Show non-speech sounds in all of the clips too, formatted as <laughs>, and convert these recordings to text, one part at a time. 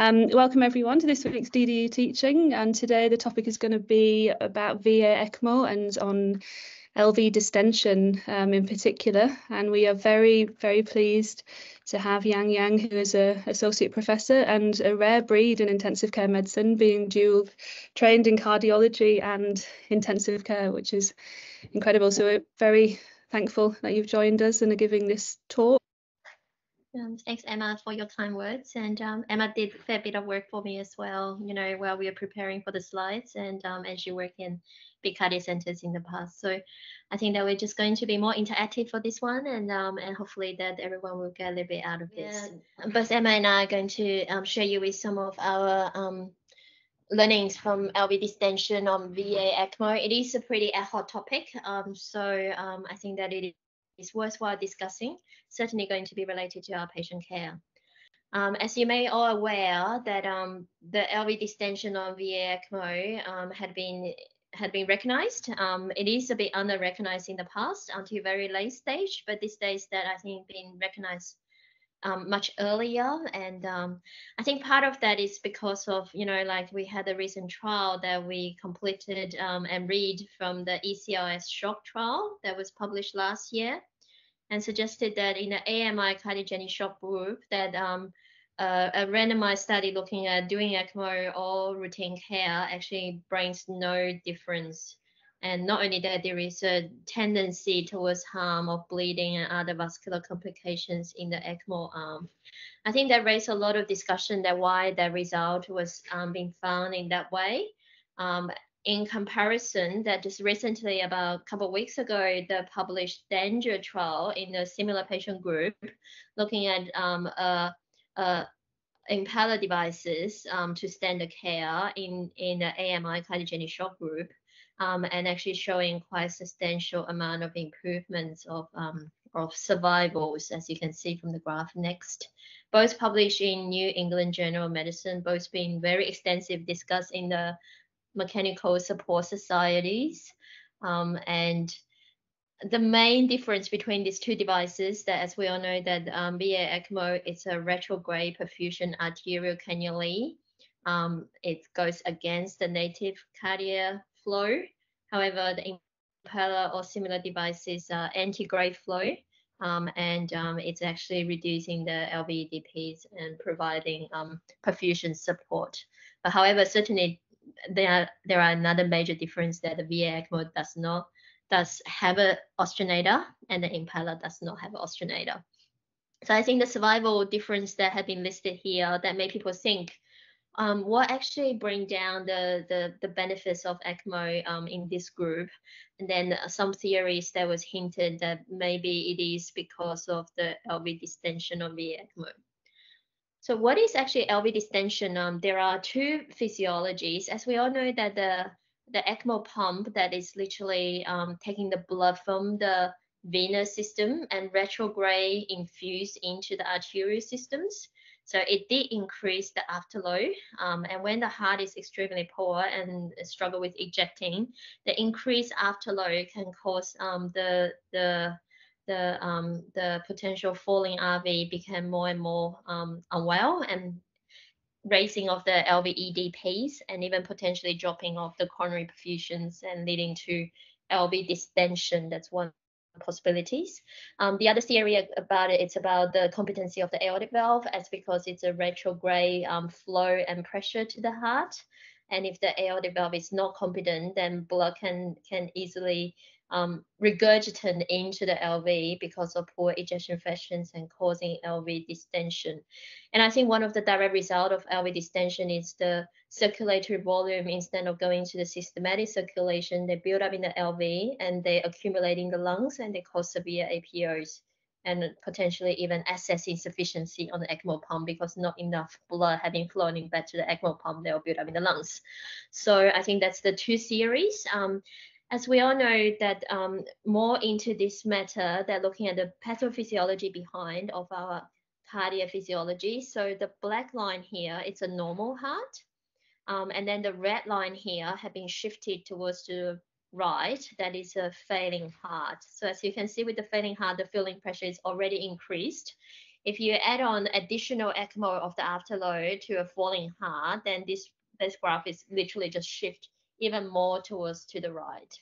Um, welcome everyone to this week's DDU teaching and today the topic is going to be about VA ECMO and on LV distension um, in particular and we are very very pleased to have Yang Yang who is a associate professor and a rare breed in intensive care medicine being dual trained in cardiology and intensive care which is incredible so we're very thankful that you've joined us and are giving this talk. Um, thanks, Emma, for your kind words. And um, Emma did a fair bit of work for me as well, you know, while we were preparing for the slides and um, as you work in big cardiac centers in the past. So I think that we're just going to be more interactive for this one and um, and hopefully that everyone will get a little bit out of this. Yeah. Both Emma and I are going to um, share you with some of our um, learnings from LV distension on VA ECMO. It is a pretty ad hoc topic. Um, so um, I think that it is worthwhile discussing, certainly going to be related to our patient care. Um, as you may all aware that um, the LV distension on VA ECMO um, had been had been recognized. Um, it is a bit under recognized in the past until very late stage, but these days that I think been recognized um, much earlier. And um, I think part of that is because of, you know, like we had a recent trial that we completed um, and read from the ECLS shock trial that was published last year and suggested that in the AMI cardiogenic shock group that uh, a randomized study looking at doing ECMO or routine care actually brings no difference and not only that, there is a tendency towards harm of bleeding and other vascular complications in the ECMO arm. I think that raised a lot of discussion that why that result was um, being found in that way. Um, in comparison, that just recently, about a couple of weeks ago, the published DANGER trial in a similar patient group, looking at um, uh, uh, Impella devices um, to standard care in, in the AMI cardiogenic shock group, um, and actually showing quite substantial amount of improvements of, um, of survivals, as you can see from the graph next. Both published in New England Journal of Medicine, both being very extensive, discussed in the mechanical support societies. Um, and the main difference between these two devices that as we all know that um, VA ECMO is a retrograde perfusion arterial cannulae. Um, it goes against the native cardiac flow. However, the Impella or similar devices are antegrade flow, um, and um, it's actually reducing the LVEDPs and providing um, perfusion support. But however, certainly there are, there are another major difference that the VA ECMO does not does have an oxygenator and the Impella does not have an oxygenator. So I think the survival difference that have been listed here that made people think um, what actually bring down the, the, the benefits of ECMO um, in this group. And then some theories that was hinted that maybe it is because of the LV distension of the ECMO. So what is actually LV distension? Um, there are two physiologies. As we all know that the, the ECMO pump that is literally um, taking the blood from the venous system and retrograde infused into the arterial systems. So it did increase the afterload. Um, and when the heart is extremely poor and struggle with ejecting, the increased afterload can cause um, the the the um, the potential falling RV become more and more um, unwell and raising of the LVEDPs and even potentially dropping of the coronary perfusions and leading to LV distension. That's one possibilities. Um, the other theory about it, it's about the competency of the aortic valve as because it's a retrograde um, flow and pressure to the heart. And if the aortic valve is not competent, then blood can, can easily um, into the LV because of poor ejection fractions and causing LV distension. And I think one of the direct result of LV distension is the circulatory volume instead of going to the systematic circulation, they build up in the LV and they accumulate in the lungs and they cause severe APOs and potentially even access insufficiency on the ECMO pump because not enough blood having flowing back to the ECMO pump, they'll build up in the lungs. So I think that's the two theories. Um, as we all know that um, more into this matter, they're looking at the pathophysiology behind of our cardiac physiology. So the black line here, it's a normal heart. Um, and then the red line here have been shifted towards the right, that is a failing heart. So as you can see with the failing heart, the filling pressure is already increased. if you add on additional ECMO of the afterload to a falling heart, then this, this graph is literally just shift even more towards to the right.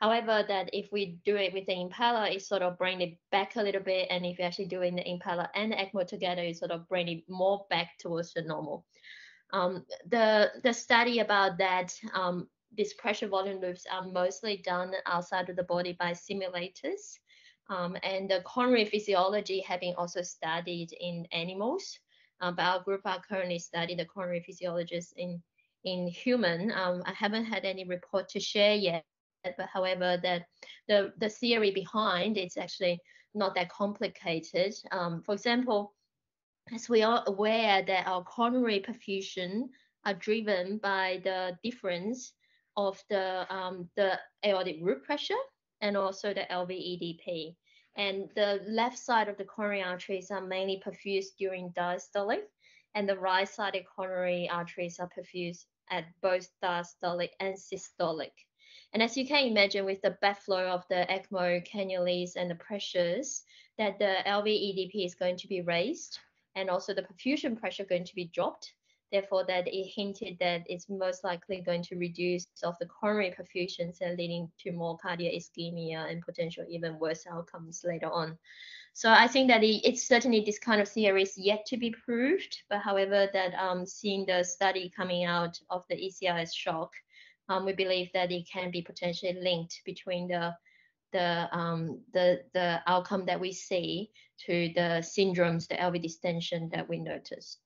However, that if we do it with the Impella, it sort of bring it back a little bit. And if you're actually doing the Impella and the ECMO together, it sort of bring it more back towards the normal. Um, the, the study about that, um, these pressure volume loops are mostly done outside of the body by simulators. Um, and the coronary physiology having also studied in animals. Uh, but our group are currently studying the coronary physiologists in, in human. Um, I haven't had any report to share yet, but however, that the, the theory behind it's actually not that complicated. Um, for example, as we are aware that our coronary perfusion are driven by the difference of the, um, the aortic root pressure and also the LVEDP. And the left side of the coronary arteries are mainly perfused during diastolic, and the right sided coronary arteries are perfused at both diastolic and systolic. And as you can imagine, with the backflow of the ECMO cannulas and the pressures, that the LVEDP is going to be raised and also the perfusion pressure going to be dropped. Therefore, that it hinted that it's most likely going to reduce of the coronary perfusions and leading to more cardiac ischemia and potential even worse outcomes later on. So I think that it, it's certainly this kind of theory is yet to be proved. But however, that um, seeing the study coming out of the ECLS shock, um, we believe that it can be potentially linked between the the um, the the outcome that we see to the syndromes, the LV distension that we noticed.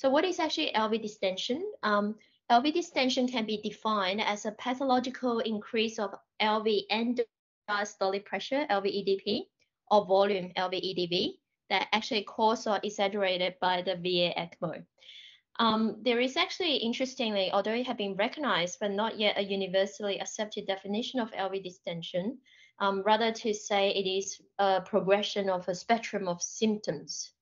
So what is actually LV distension? Um, LV distension can be defined as a pathological increase of LV end pressure, LVEDP, or volume, LVEDV, that actually caused or exaggerated by the VA ECMO. Um, there is actually, interestingly, although it has been recognized, but not yet a universally accepted definition of LV distension, um, rather to say it is a progression of a spectrum of symptoms.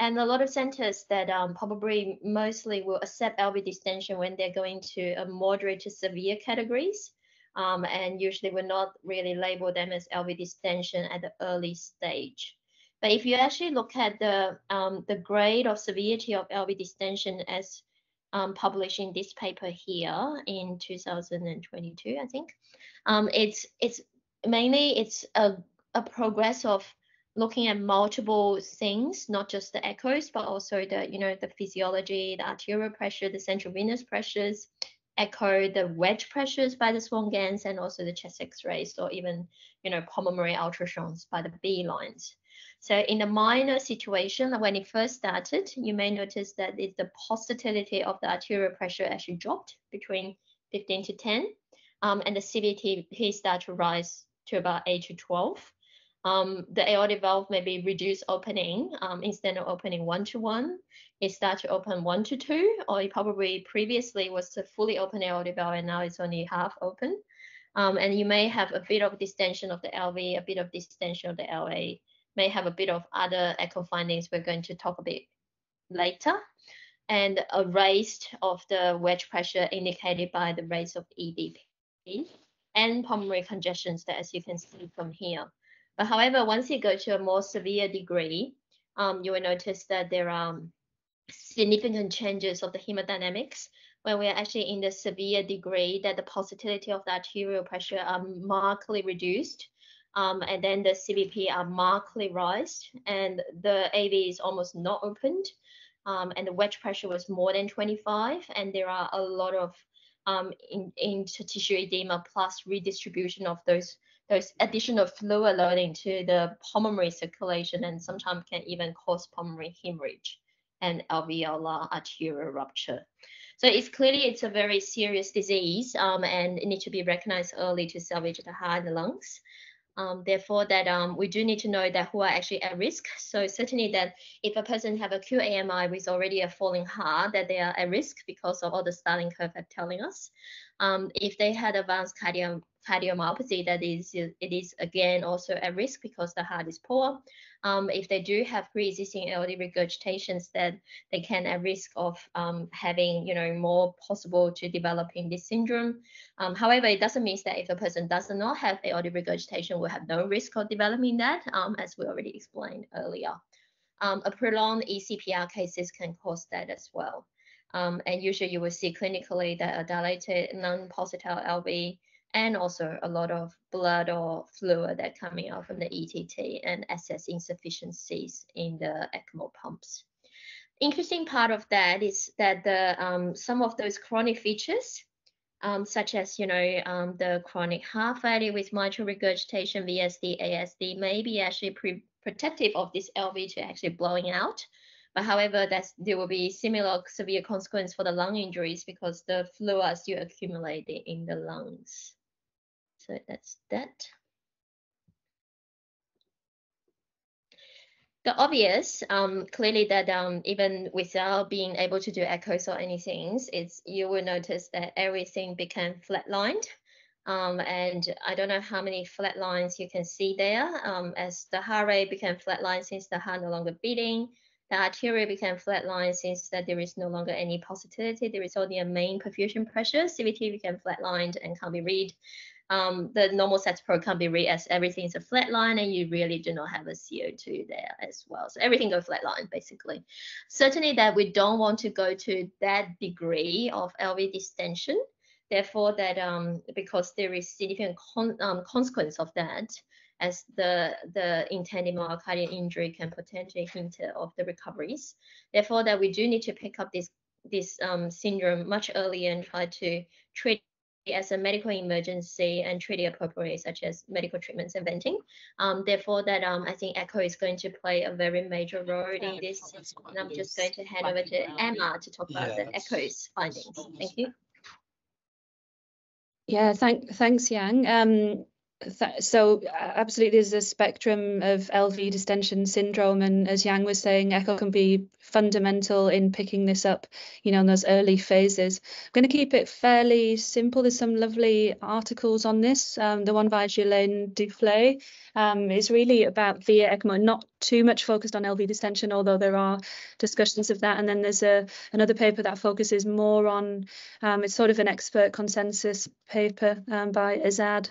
And a lot of centers that um, probably mostly will accept LV distension when they're going to a moderate to severe categories. Um, and usually will not really label them as LV distension at the early stage. But if you actually look at the, um, the grade of severity of LV distension as um, published in this paper here in 2022, I think, um, it's, it's mainly it's a, a progress of looking at multiple things, not just the echoes, but also the, you know, the physiology, the arterial pressure, the central venous pressures, echo the wedge pressures by the Swan-Ganz and also the chest x-rays or even, you know, pulmonary ultrasounds by the B lines. So in the minor situation, when it first started, you may notice that the pulsatility of the arterial pressure actually dropped between 15 to 10, um, and the CVP start to rise to about 8 to 12. Um, the aortic valve may be reduced opening um, instead of opening one to one. It starts to open one to two, or it probably previously was a fully open aortic valve and now it's only half open. Um, and you may have a bit of distension of the LV, a bit of distension of the LA, may have a bit of other echo findings we're going to talk a bit later. And a raised of the wedge pressure indicated by the raise of EDP and pulmonary congestions that as you can see from here. But however, once you go to a more severe degree, um, you will notice that there are significant changes of the hemodynamics when we are actually in the severe degree that the pulsatility of the arterial pressure are markedly reduced. Um, and then the CVP are markedly raised and the AV is almost not opened. Um, and the wedge pressure was more than 25 and there are a lot of um, in, intertissue edema plus redistribution of those those additional fluid loading to the pulmonary circulation and sometimes can even cause pulmonary hemorrhage and alveolar arterial rupture. So it's clearly it's a very serious disease um, and it needs to be recognized early to salvage the heart and the lungs. Um, therefore, that um, we do need to know that who are actually at risk. So certainly that if a person have a QAMI with already a falling heart, that they are at risk because of all the Starling curve are telling us. Um, if they had advanced cardio cardiomyopathy, that is, it is again also at risk because the heart is poor. Um, if they do have pre-existing aortic regurgitations, then they can at risk of um, having, you know, more possible to developing this syndrome. Um, however, it doesn't mean that if a person does not have aortic regurgitation, will have no risk of developing that, um, as we already explained earlier. um, a prolonged ECPR cases can cause that as well. Um, and usually you will see clinically that a dilated non-pulsatile LV and also a lot of blood or fluid that coming out from the ETT and SS insufficiencies in the ECMO pumps. Interesting part of that is that the um, some of those chronic features, um, such as you know um, the chronic heart failure with mitral regurgitation, VSD, ASD, may be actually protective of this LV to actually blowing out. But however, that's, there will be similar severe consequence for the lung injuries because the fluid still accumulating in the lungs. So that's that. The obvious, um, clearly that um, even without being able to do echoes or anything, it's you will notice that everything became flatlined. Um, and I don't know how many flat lines you can see there. Um, as the heart rate became flatlined since the heart no longer beating, the arteria became flatlined since that there is no longer any pulsatility. There is only a main perfusion pressure. CVP became flatlined and can't be read um, the normal sets pro can be read as everything is a flat line and you really do not have a CO2 there as well. So everything goes flat line basically. Certainly that we don't want to go to that degree of LV distension. Therefore that um, because there is significant con um, consequence of that as the, the intended myocardial injury can potentially hinder of the recoveries. Therefore that we do need to pick up this this um, syndrome much earlier and try to treat as a medical emergency and treat it appropriately, such as medical treatments and venting. Um, therefore, that um, I think ECHO is going to play a very major role in this. And I'm just going to hand over to Emma to talk about the ECHO's findings. Thank you. Yeah, thank, thanks, Yang. Um, so absolutely there's a spectrum of LV distension syndrome and as Yang was saying echo can be fundamental in picking this up you know in those early phases. I'm going to keep it fairly simple. There's some lovely articles on this um, the one by Ghislaine Douflé um, is really about VA ECMO not too much focused on LV distension although there are discussions of that and then there's a another paper that focuses more on um, it's sort of an expert consensus paper um, by Azad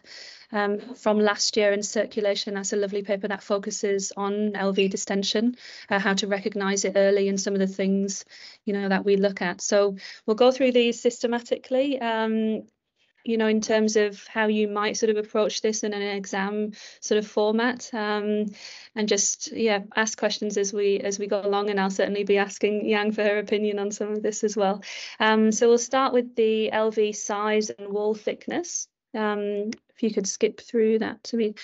um, from last year in circulation. That's a lovely paper that focuses on LV distension, uh, how to recognize it early and some of the things, you know, that we look at. So we'll go through these systematically. You know, in terms of how you might sort of approach this in an exam sort of format, um, and just yeah, ask questions as we as we go along. And I'll certainly be asking Yang for her opinion on some of this as well. Um, so we'll start with the LV size and wall thickness. Um, if you could skip through that to me.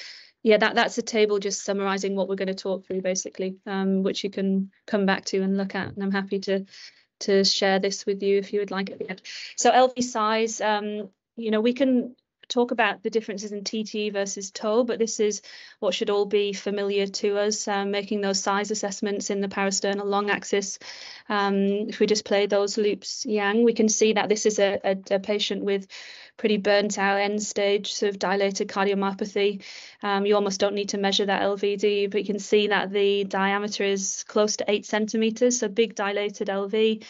Yeah, that, that's a table just summarizing what we're going to talk through basically, um, which you can come back to and look at. And I'm happy to to share this with you if you would like it. So LV size, um, you know, we can talk about the differences in TT versus TO, but this is what should all be familiar to us, um, making those size assessments in the parasternal long axis. Um, if we just play those loops yang, we can see that this is a, a, a patient with pretty burnt out end stage sort of dilated cardiomyopathy. Um, you almost don't need to measure that LVD, but you can see that the diameter is close to eight centimeters, so big dilated LV.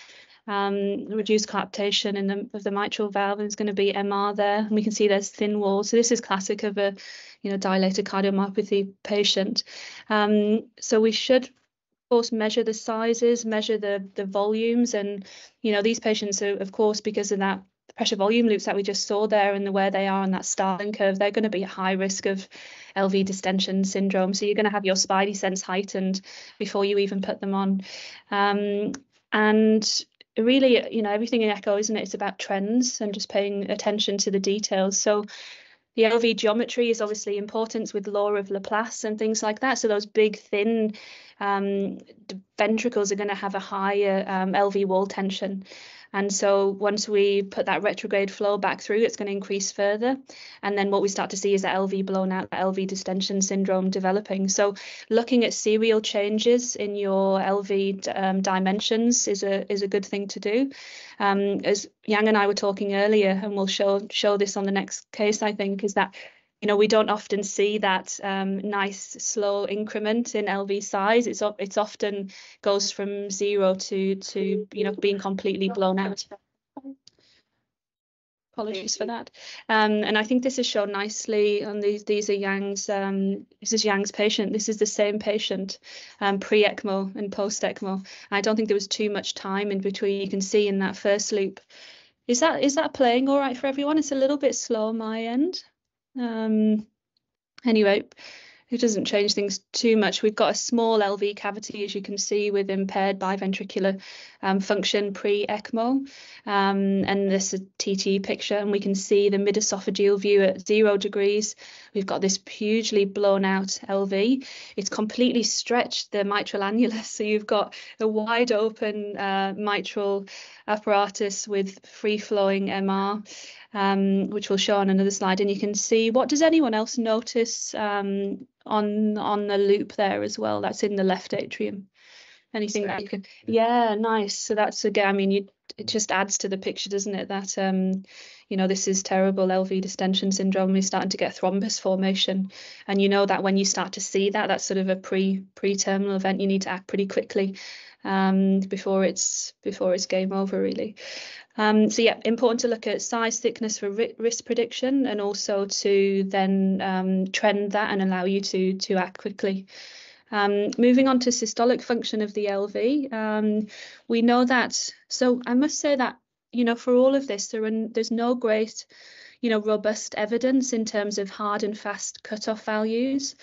Um, reduced coaptation in the, of the mitral valve is going to be MR there. And we can see there's thin walls. So this is classic of a, you know, dilated cardiomyopathy patient. Um, so we should of course measure the sizes measure the the volumes and you know these patients are of course because of that pressure volume loops that we just saw there and the where they are on that Starling curve, they're going to be at high risk of LV distension syndrome. So you're going to have your spidey sense heightened before you even put them on. Um, and really, you know, everything in echo, isn't it? It's about trends and just paying attention to the details. So the LV geometry is obviously important with law of Laplace and things like that. So those big, thin um, ventricles are going to have a higher um, LV wall tension. And so once we put that retrograde flow back through, it's going to increase further. And then what we start to see is that LV blown out, LV distension syndrome developing. So looking at serial changes in your LV um, dimensions is a is a good thing to do. Um, as Yang and I were talking earlier, and we'll show show this on the next case, I think, is that you know, we don't often see that um, nice slow increment in LV size. It's it's often goes from zero to to you know being completely blown out. Apologies for that. Um, and I think this is shown nicely on these. These are Yang's. Um, this is Yang's patient. This is the same patient, um, pre-ECMO and post-ECMO. I don't think there was too much time in between. You can see in that first loop. Is that is that playing all right for everyone? It's a little bit slow on my end. Um, anyway, it doesn't change things too much. We've got a small LV cavity, as you can see, with impaired biventricular um, function pre-ECMO. Um, and this is a TT picture, and we can see the mid-esophageal view at zero degrees. We've got this hugely blown out LV. It's completely stretched the mitral annulus, <laughs> so you've got a wide open uh, mitral apparatus with free-flowing MR um, which we'll show on another slide. And you can see, what does anyone else notice um, on, on the loop there as well? That's in the left atrium. Anything that you can, yeah, nice. So that's again, I mean, you, it just adds to the picture, doesn't it? That, um, you know, this is terrible LV distension syndrome. We're starting to get thrombus formation. And you know that when you start to see that, that's sort of a pre pre-terminal event, you need to act pretty quickly um, before it's before it's game over really. Um, so yeah, important to look at size thickness for risk prediction and also to then um, trend that and allow you to to act quickly. Um, moving on to systolic function of the LV, um, we know that. So I must say that you know for all of this, there are, there's no great you know robust evidence in terms of hard and fast cutoff values.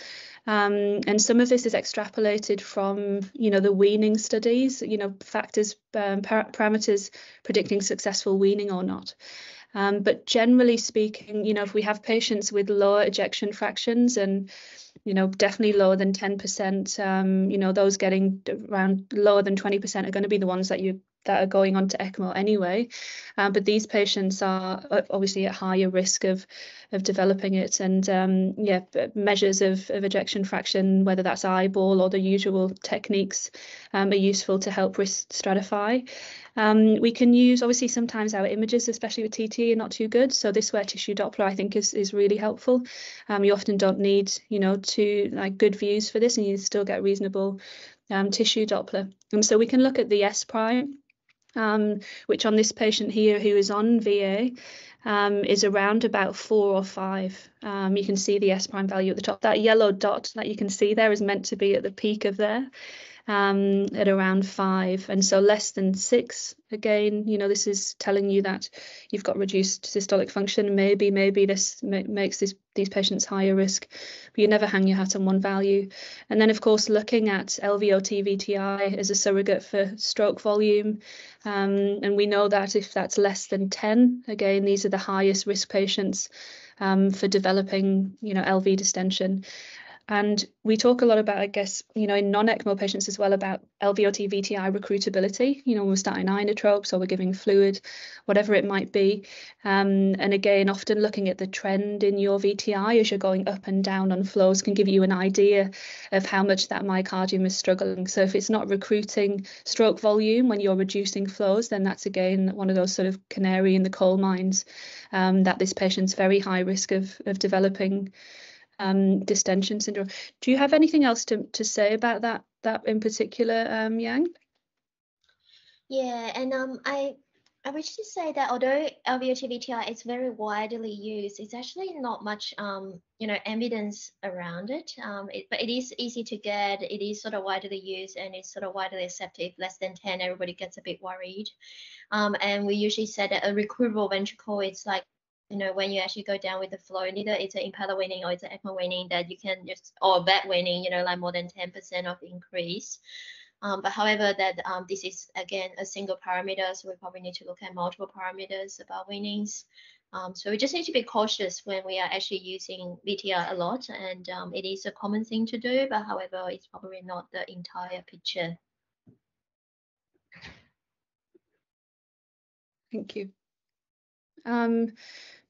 Um, and some of this is extrapolated from, you know, the weaning studies, you know, factors, um, par parameters predicting successful weaning or not. Um, but generally speaking, you know, if we have patients with lower ejection fractions and, you know, definitely lower than 10%, um, you know, those getting around lower than 20% are going to be the ones that you that are going on to ECMO anyway. Um, but these patients are obviously at higher risk of of developing it. And um, yeah, measures of, of ejection fraction, whether that's eyeball or the usual techniques, um, are useful to help risk stratify. Um, we can use obviously sometimes our images, especially with TT, are not too good. So this where tissue Doppler I think is is really helpful. Um, you often don't need you know to like good views for this, and you still get reasonable um, tissue Doppler. And so we can look at the S prime um, which on this patient here who is on VA um, is around about four or five. Um, you can see the S prime value at the top. That yellow dot that you can see there is meant to be at the peak of there um, at around five. And so less than six, again, you know, this is telling you that you've got reduced systolic function. Maybe, maybe this ma makes this, these patients higher risk, but you never hang your hat on one value. And then, of course, looking at LVOT VTI as a surrogate for stroke volume. Um, and we know that if that's less than 10, again, these are the highest risk patients um, for developing, you know, LV distension. And we talk a lot about, I guess, you know, in non-ECMO patients as well about LVOT VTI recruitability. You know, we're starting inotropes or we're giving fluid, whatever it might be. Um, and again, often looking at the trend in your VTI as you're going up and down on flows can give you an idea of how much that myocardium is struggling. So if it's not recruiting stroke volume when you're reducing flows, then that's again one of those sort of canary in the coal mines um, that this patient's very high risk of, of developing um, distension syndrome. Do you have anything else to, to say about that that in particular, um, Yang? Yeah, and um, I I wish to say that although LVOT is very widely used, it's actually not much um, you know evidence around it. Um, it, but it is easy to get. It is sort of widely used and it's sort of widely accepted. Less than 10, everybody gets a bit worried. Um, and we usually say that a recruitable ventricle is like you know, when you actually go down with the flow, either it's an Impella winning or it's an ECMO winning that you can just, or VET winning, you know, like more than 10% of increase. Um, but however, that um, this is again a single parameter, so we probably need to look at multiple parameters about winnings. Um, so we just need to be cautious when we are actually using VTR a lot, and um, it is a common thing to do, but however, it's probably not the entire picture. Thank you.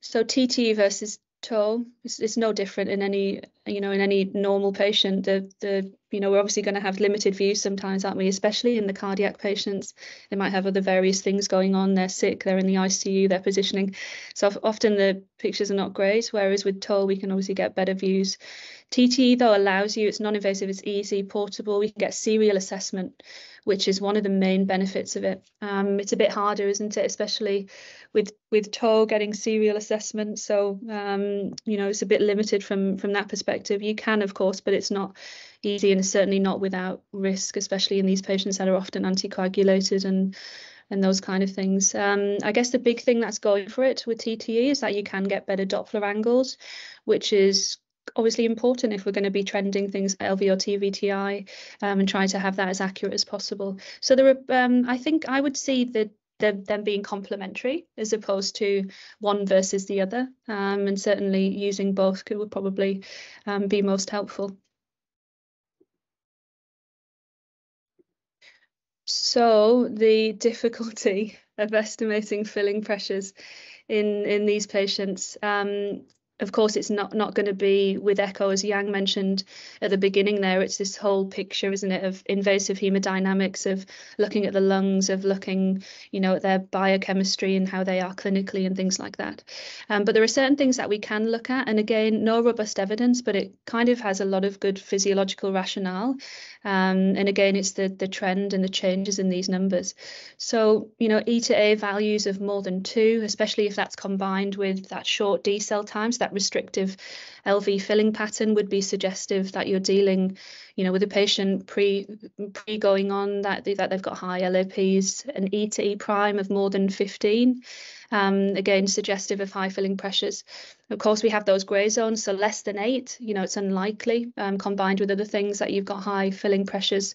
So TT versus TO is, is no different in any you know in any normal patient. The the you know we're obviously going to have limited views sometimes, aren't we? Especially in the cardiac patients, they might have other various things going on. They're sick, they're in the ICU, they're positioning. So often the pictures are not great. Whereas with TO, we can obviously get better views. TTE though allows you, it's non-invasive, it's easy, portable, we can get serial assessment, which is one of the main benefits of it. Um, it's a bit harder, isn't it? Especially with with toe getting serial assessment. So um, you know, it's a bit limited from from that perspective. You can, of course, but it's not easy and certainly not without risk, especially in these patients that are often anticoagulated and and those kind of things. Um, I guess the big thing that's going for it with TTE is that you can get better Doppler angles, which is obviously important if we're going to be trending things LVOT, VTI, um, and try to have that as accurate as possible. So there are, um, I think I would see the them, them being complementary as opposed to one versus the other. Um, and certainly using both could would probably um, be most helpful. So the difficulty <laughs> of estimating filling pressures in in these patients. Um, of course, it's not not going to be with echo, as Yang mentioned at the beginning. There, it's this whole picture, isn't it, of invasive hemodynamics, of looking at the lungs, of looking, you know, at their biochemistry and how they are clinically and things like that. Um, but there are certain things that we can look at, and again, no robust evidence, but it kind of has a lot of good physiological rationale. Um, and again, it's the the trend and the changes in these numbers. So, you know, E to A values of more than two, especially if that's combined with that short decel times, that restrictive LV filling pattern would be suggestive that you're dealing, you know, with a patient pre pre going on that that they've got high LAPs, an E to E prime of more than 15. Um, again, suggestive of high filling pressures. Of course, we have those grey zones, so less than eight, you know, it's unlikely, um, combined with other things that you've got high filling pressures.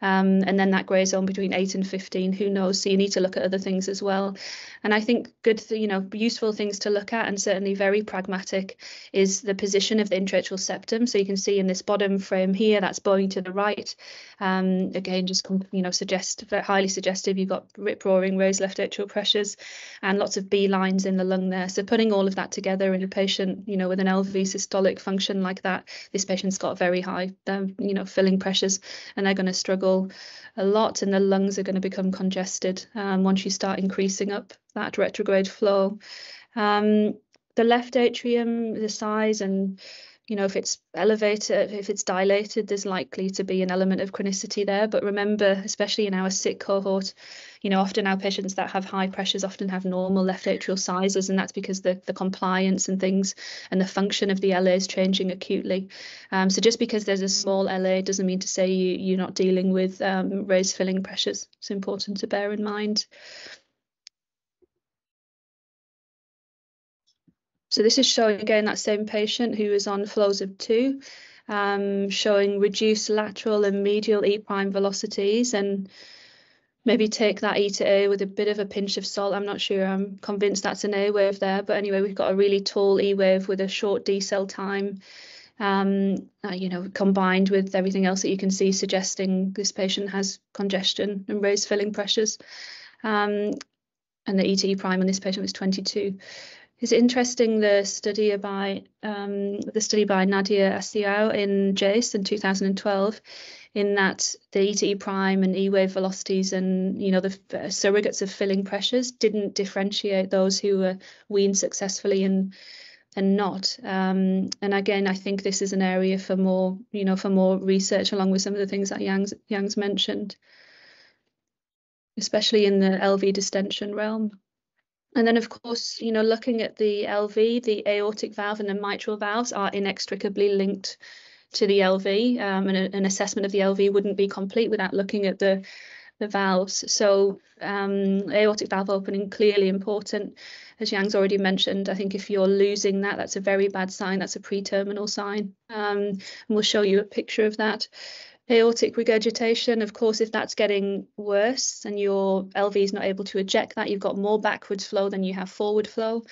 Um, and then that grey zone between 8 and 15, who knows? So you need to look at other things as well. And I think good, you know, useful things to look at and certainly very pragmatic is the position of the intraatrial septum. So you can see in this bottom frame here, that's bowing to the right. Um, again, just, you know, suggest highly suggestive. You've got rip roaring, raised left atrial pressures and lots of B lines in the lung there. So putting all of that together in a patient, you know, with an LV systolic function like that, this patient's got very high, um, you know, filling pressures and they're going to struggle a lot and the lungs are going to become congested um, once you start increasing up that retrograde flow. Um, the left atrium, the size and you know, if it's elevated, if it's dilated, there's likely to be an element of chronicity there. But remember, especially in our sick cohort, you know, often our patients that have high pressures often have normal left atrial sizes, and that's because the, the compliance and things and the function of the LA is changing acutely. Um, so just because there's a small LA doesn't mean to say you, you're not dealing with um, raised filling pressures. It's important to bear in mind. So this is showing again that same patient who was on flows of two, um, showing reduced lateral and medial E prime velocities and maybe take that E to A with a bit of a pinch of salt. I'm not sure. I'm convinced that's an A wave there. But anyway, we've got a really tall E wave with a short decel time, um, uh, you know, combined with everything else that you can see suggesting this patient has congestion and raised filling pressures. Um, and the E to E prime on this patient was 22. It's interesting the study by um, the study by Nadia Aissaoui in JASE in 2012, in that the E E prime and E wave velocities and you know the surrogates of filling pressures didn't differentiate those who were weaned successfully and and not. Um, and again, I think this is an area for more you know for more research along with some of the things that Yang's Yang's mentioned, especially in the LV distension realm. And then, of course, you know, looking at the LV, the aortic valve and the mitral valves are inextricably linked to the LV, um, and a, an assessment of the LV wouldn't be complete without looking at the the valves. So um, aortic valve opening clearly important. As Yang's already mentioned, I think if you're losing that, that's a very bad sign. That's a pre-terminal sign. Um, and we'll show you a picture of that aortic regurgitation, of course, if that's getting worse and your LV is not able to eject that, you've got more backwards flow than you have forward flow.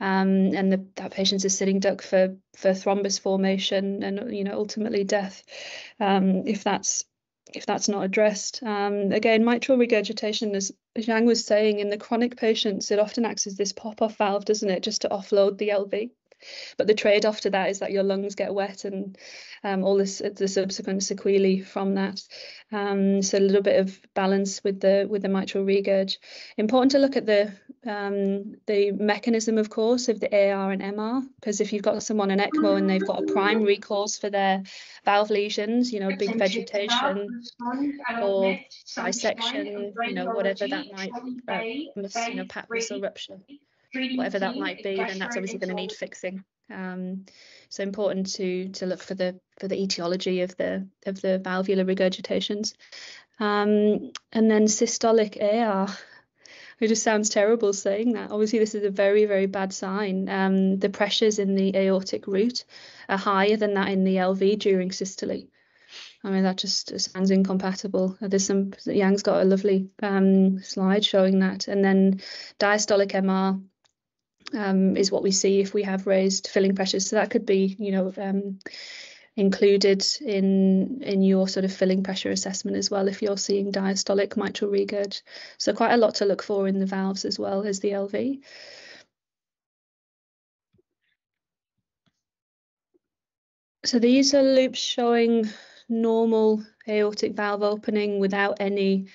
Um, and the, that patient is sitting duck for, for thrombus formation and, you know, ultimately death um, if that's if that's not addressed. Um, again, mitral regurgitation, as Yang was saying, in the chronic patients, it often acts as this pop-off valve, doesn't it, just to offload the LV. But the trade-off to that is that your lungs get wet and um, all this the subsequent sequelae from that. Um, so a little bit of balance with the with the mitral regurg. Important to look at the um, the mechanism, of course, of the AR and MR, because if you've got someone on ECMO and they've got a primary cause for their valve lesions, you know, big vegetation or dissection, you know, whatever that might, uh, you know, pat muscle rupture, whatever that might be, then that's obviously going to need fixing. Um, so important to to look for the for the etiology of the of the valvular regurgitations. Um, and then systolic AR. It just sounds terrible saying that. Obviously, this is a very, very bad sign. Um, the pressures in the aortic root are higher than that in the LV during systole. I mean, that just sounds incompatible. There's some, Yang's got a lovely um, slide showing that. And then diastolic MR um, is what we see if we have raised filling pressures. So that could be, you know, um, included in in your sort of filling pressure assessment as well if you're seeing diastolic mitral regurg. So quite a lot to look for in the valves as well as the LV. So these are loops showing normal aortic valve opening without any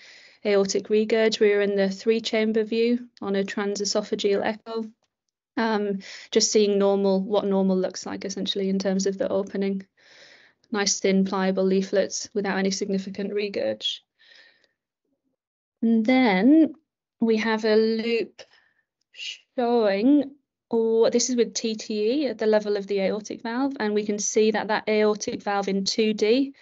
aortic regurg. We are in the three chamber view on a transesophageal echo. Um, just seeing normal, what normal looks like essentially in terms of the opening nice thin pliable leaflets without any significant regurg. And then we have a loop showing, or this is with TTE at the level of the aortic valve, and we can see that that aortic valve in 2D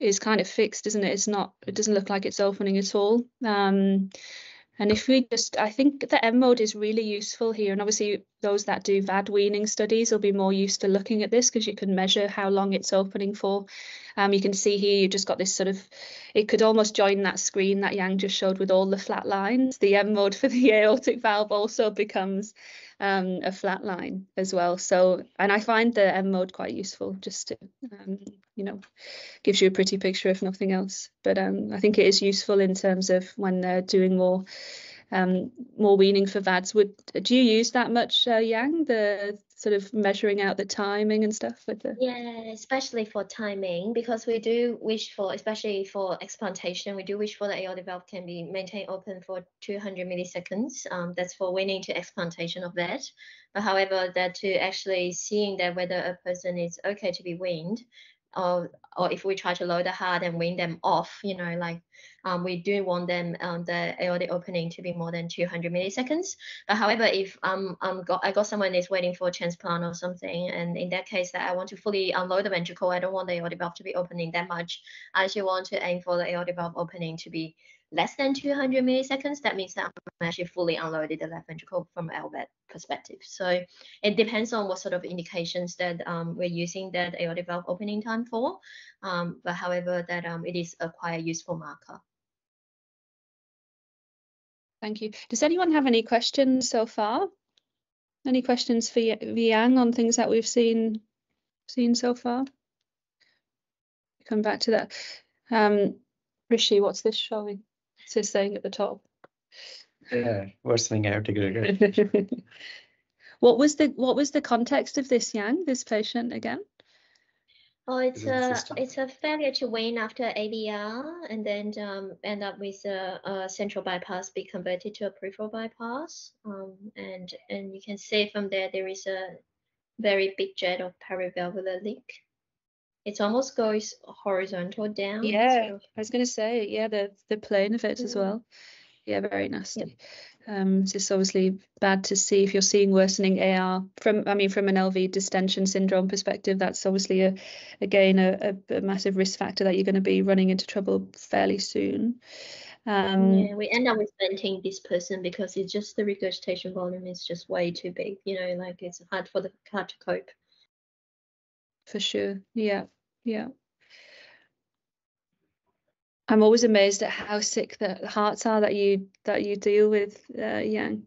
is kind of fixed, isn't it? It's not, it doesn't look like it's opening at all. Um, and if we just, I think the M mode is really useful here. And obviously, those that do VAD weaning studies will be more used to looking at this because you can measure how long it's opening for. Um, you can see here you've just got this sort of, it could almost join that screen that Yang just showed with all the flat lines. The M mode for the <laughs> aortic valve also becomes um, a flat line as well. So, and I find the M mode quite useful just to, um, you know, gives you a pretty picture if nothing else. But um, I think it is useful in terms of when they're doing more um, more weaning for VADs. Would do you use that much, uh, Yang? The sort of measuring out the timing and stuff with the yeah especially for timing because we do wish for especially for explantation we do wish for the aortic valve can be maintained open for 200 milliseconds um, that's for weaning to explantation of that but however that to actually seeing that whether a person is okay to be weaned or or if we try to load the heart and wean them off, you know, like um, we do want them um, the aortic opening to be more than 200 milliseconds. But however, if um, um got, I got someone is waiting for a transplant or something, and in that case that I want to fully unload the ventricle, I don't want the aortic valve to be opening that much. I actually want to aim for the aortic valve opening to be less than 200 milliseconds, that means that I'm actually fully unloaded the left ventricle from LVAD perspective. So it depends on what sort of indications that um, we're using that aortic valve opening time for. Um, but however, that um, it is a quite useful marker. Thank you. Does anyone have any questions so far? Any questions for Yang on things that we've seen seen so far? Come back to that. Um, Rishi, what's this showing? It's just saying at the top. Yeah, worsening aortic <laughs> what was the what was the context of this Yang, this patient again? Oh, it's a it's a failure to wean after AVR and then um, end up with a, a, central bypass be converted to a peripheral bypass. Um, and and you can see from there there is a very big jet of perivalvular leak it almost goes horizontal down. Yeah, so. I was going to say, yeah, the the plane of it as well. Yeah, very nasty. Um, it's obviously bad to see if you're seeing worsening AR from, I mean, from an LV distension syndrome perspective. That's obviously a, again, a, a, a massive risk factor that you're going to be running into trouble fairly soon. Um, yeah, we end up with venting this person because it's just the regurgitation volume is just way too big. You know, like it's hard for the heart to cope. For sure. Yeah. Yeah. I'm always amazed at how sick the hearts are that you that you deal with, uh, Yang.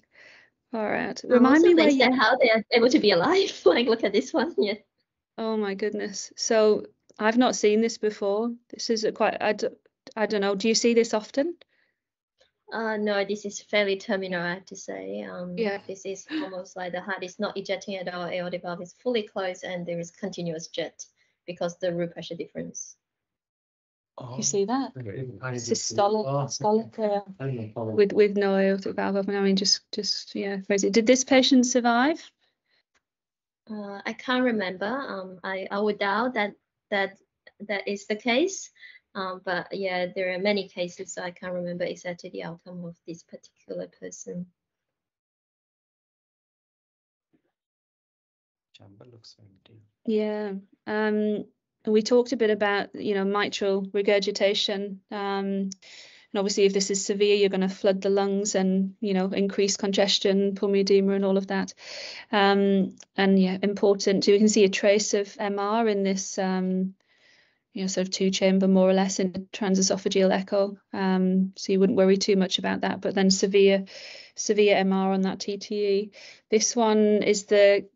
All right. Remind me where you... how they're able to be alive. <laughs> like, look at this one. Yeah. Oh my goodness. So I've not seen this before. This is a quite. I d- I don't know. Do you see this often? Uh, no, this is fairly terminal, I have to say. Um, Yeah. This is almost like the heart is not ejecting at all. Aortic valve is fully closed and there is continuous jet because the root pressure difference. Oh, You see that? Systolic, Oh, systolic uh, I don't know. with with no aortic valve opening. I mean, just just yeah, crazy. Did this patient survive? Uh, I can't remember. Um, I, I would doubt that that that is the case. Um, but yeah, there are many cases, so I can't remember exactly the outcome of this particular person. Chamber looks empty. Yeah. Um, we talked a bit about, you know, mitral regurgitation. Um, and obviously, if this is severe, you're going to flood the lungs and, you know, increase congestion, pulmonary edema, and all of that. Um, and yeah, important. You can see a trace of MR in this, um, you know, sort of two chamber, more or less, in transesophageal echo. Um, so you wouldn't worry too much about that. But then severe, severe MR on that TTE. This one is the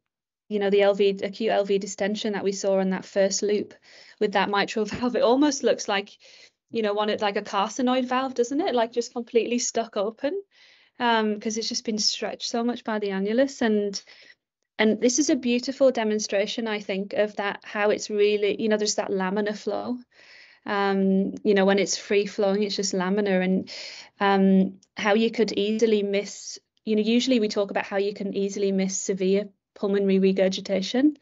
you know, the LV acute LV distension that we saw in that first loop with that mitral valve. It almost looks like, you know, one it like a carcinoid valve, doesn't it? Like just completely stuck open, um, because it's just been stretched so much by the annulus. And and this is a beautiful demonstration, I think, of that how it's really, you know, there's that laminar flow. Um, you know, when it's free flowing, it's just laminar, and um, how you could easily miss. You know, usually we talk about how you can easily miss severe pulmonary regurgitation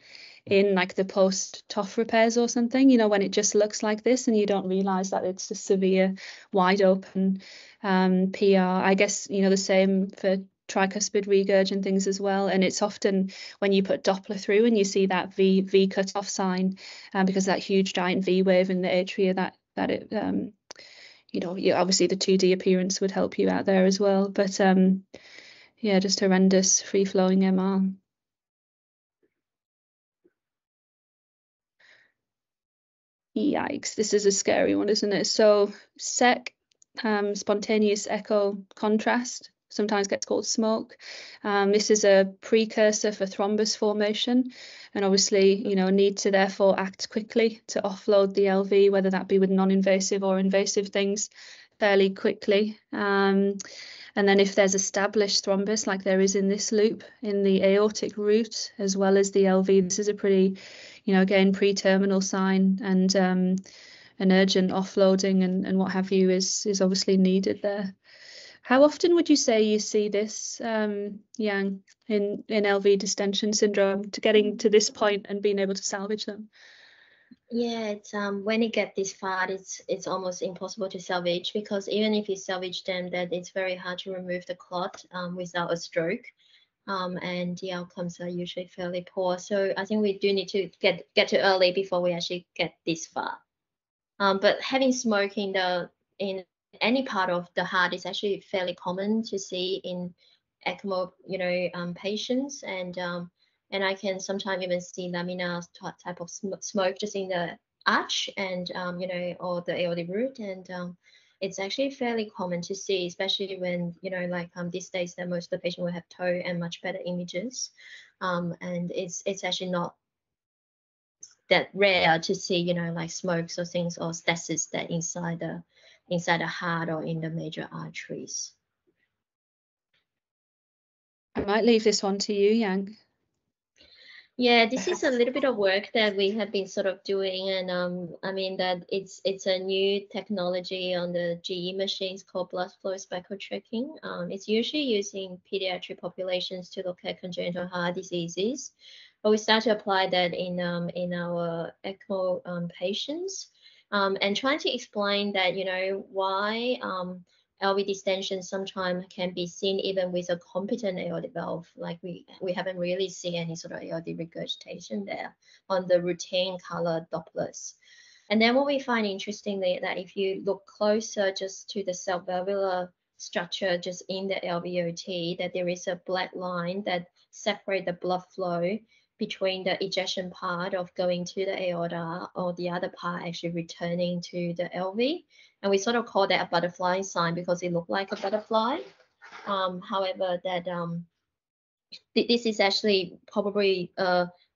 in like the post TOF repairs or something, you know, when it just looks like this and you don't realize that it's a severe wide open um, PR. I guess, you know, the same for tricuspid regurg and things as well. And it's often when you put Doppler through and you see that V V cut off sign um, because that huge giant V wave in the atria that that it um, you know, you, obviously the 2D appearance would help you out there as well. But um, yeah, just horrendous free flowing MR. Yikes, this is a scary one, isn't it? So SEC, um, spontaneous echo contrast, sometimes gets called smoke. Um, this is a precursor for thrombus formation and obviously, you know, need to therefore act quickly to offload the LV, whether that be with non-invasive or invasive things fairly quickly. Um, and then if there's established thrombus like there is in this loop in the aortic root as well as the LV, this is a pretty, you know, again, pre-terminal sign and um, an urgent offloading and, and what have you is is obviously needed there. How often would you say you see this, um, Yang, in, in LV distension syndrome to getting to this point and being able to salvage them? Yeah, it's um when it get this far, it's it's almost impossible to salvage because even if you salvage them, that it's very hard to remove the clot um, without a stroke, um, and the outcomes are usually fairly poor. So I think we do need to get get to early before we actually get this far. Um, but having smoke in the in any part of the heart is actually fairly common to see in ECMO, you know, um, patients. And um, and I can sometimes even see laminar type of sm smoke just in the arch and um, you know or the aortic root. And um, it's actually fairly common to see especially when you know like um, these days that most of the patient will have TOE and much better images. Um, and it's it's actually not that rare to see you know like smokes or things or stasis that inside the inside the heart or in the major arteries. I might leave this one to you, Yang. Yeah, this is a little bit of work that we have been sort of doing, and um, I mean that it's it's a new technology on the GE machines called blood flow spectral tracking. Um, it's usually using pediatric populations to look at congenital heart diseases, but we start to apply that in um in our ECMO um, patients, um, and trying to explain that you know why um LV distension sometimes can be seen even with a competent aortic valve. Like we we haven't really seen any sort of aortic regurgitation there on the routine color Dopplers. And then what we find interestingly that if you look closer just to the subvalvular structure just in the LVOT, that there is a black line that separate the blood flow between the ejection part of going to the aorta or the other part actually returning to the LV. And we sort of call that a butterfly sign because it looked like a butterfly. Um, however, that um, th this is actually probably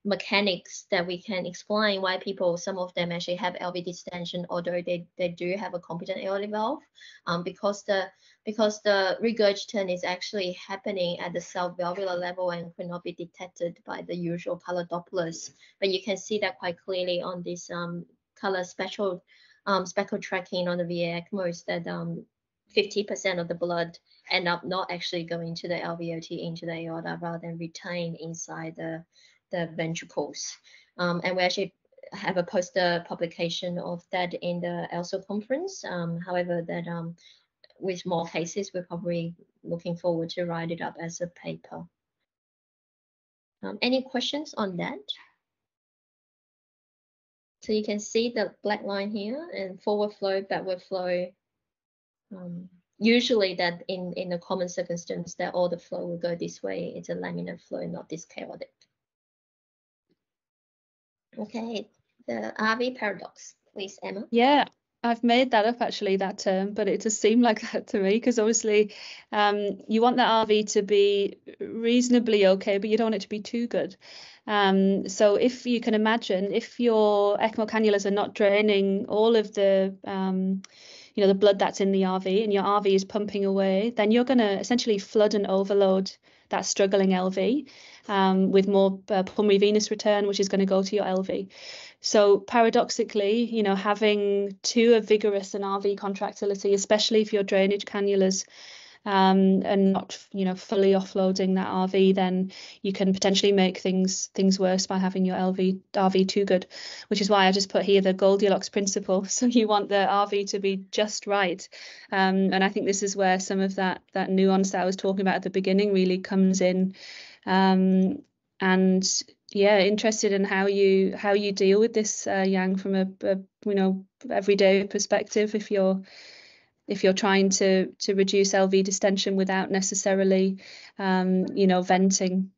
mechanics that we can explain why people, some of them actually have LV distension, although they, they do have a competent aortic valve, um, because the because the regurgitation is actually happening at the subvalvular level and could not be detected by the usual color Dopplers. But you can see that quite clearly on this um, color special um, spectral tracking on the VA ECMOs that 50% um, of the blood end up not actually going to the LVOT into the aorta rather than retain inside the the ventricles. Um, and we actually have a poster publication of that in the ELSO conference. Um, however, that um, with more cases, we're probably looking forward to write it up as a paper. Um, any questions on that? So you can see the black line here and forward flow, backward flow. Um, usually that in, in a common circumstance that all the flow will go this way, it's a laminar flow, not this chaotic. Okay, the RV paradox, please, Emma. Yeah, I've made that up actually, that term, but it does seem <laughs> like that to me because obviously um, you want the RV to be reasonably okay, but you don't want it to be too good. Um, so if you can imagine, if your ECMO cannulas are not draining all of the um, you know the blood that's in the RV and your RV is pumping away, then you're going to essentially flood and overload that struggling LV um, with more uh, pulmonary venous return, which is going to go to your LV. So paradoxically, you know, having too vigorous an RV contractility, especially if your drainage cannulas um, and not you know fully offloading that RV, then you can potentially make things things worse by having your LV RV too good, which is why I just put here the Goldilocks principle. <laughs> So you want the RV to be just right, um, and I think this is where some of that that nuance that I was talking about at the beginning really comes in, um, and yeah interested in how you how you deal with this uh, yang from a, a you know everyday perspective if you're if you're trying to to reduce LV distension without necessarily, um, you know, venting.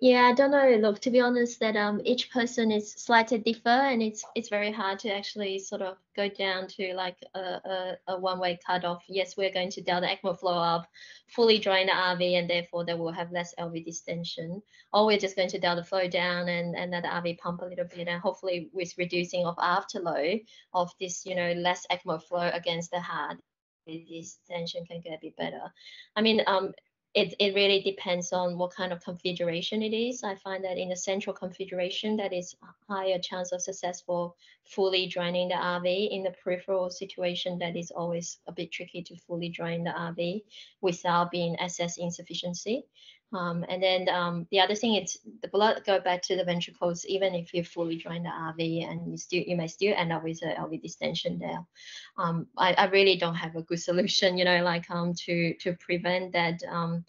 Yeah, I don't know. Look, to be honest, that um each person is slightly differ, and it's it's very hard to actually sort of go down to like a, a, a one-way cutoff. Yes, we're going to dial the ECMO flow up, fully drain the RV, and therefore they will have less LV distension. Or we're just going to dial the flow down and and let the RV pump a little bit, and hopefully with reducing of afterload of this, you know, less ECMO flow against the heart, this tension can get a bit better. I mean, um, it, it really depends on what kind of configuration it is. I find that in a central configuration, that is higher chance of successful fully draining the RV. In the peripheral situation, that is always a bit tricky to fully drain the RV without being SS insufficiency. Um, and then um, the other thing is the blood go back to the ventricles even if you fully drain the RV and you still you may still end up with a LV distension there. Um, I, I, really don't have a good solution, you know, like um to to prevent that um,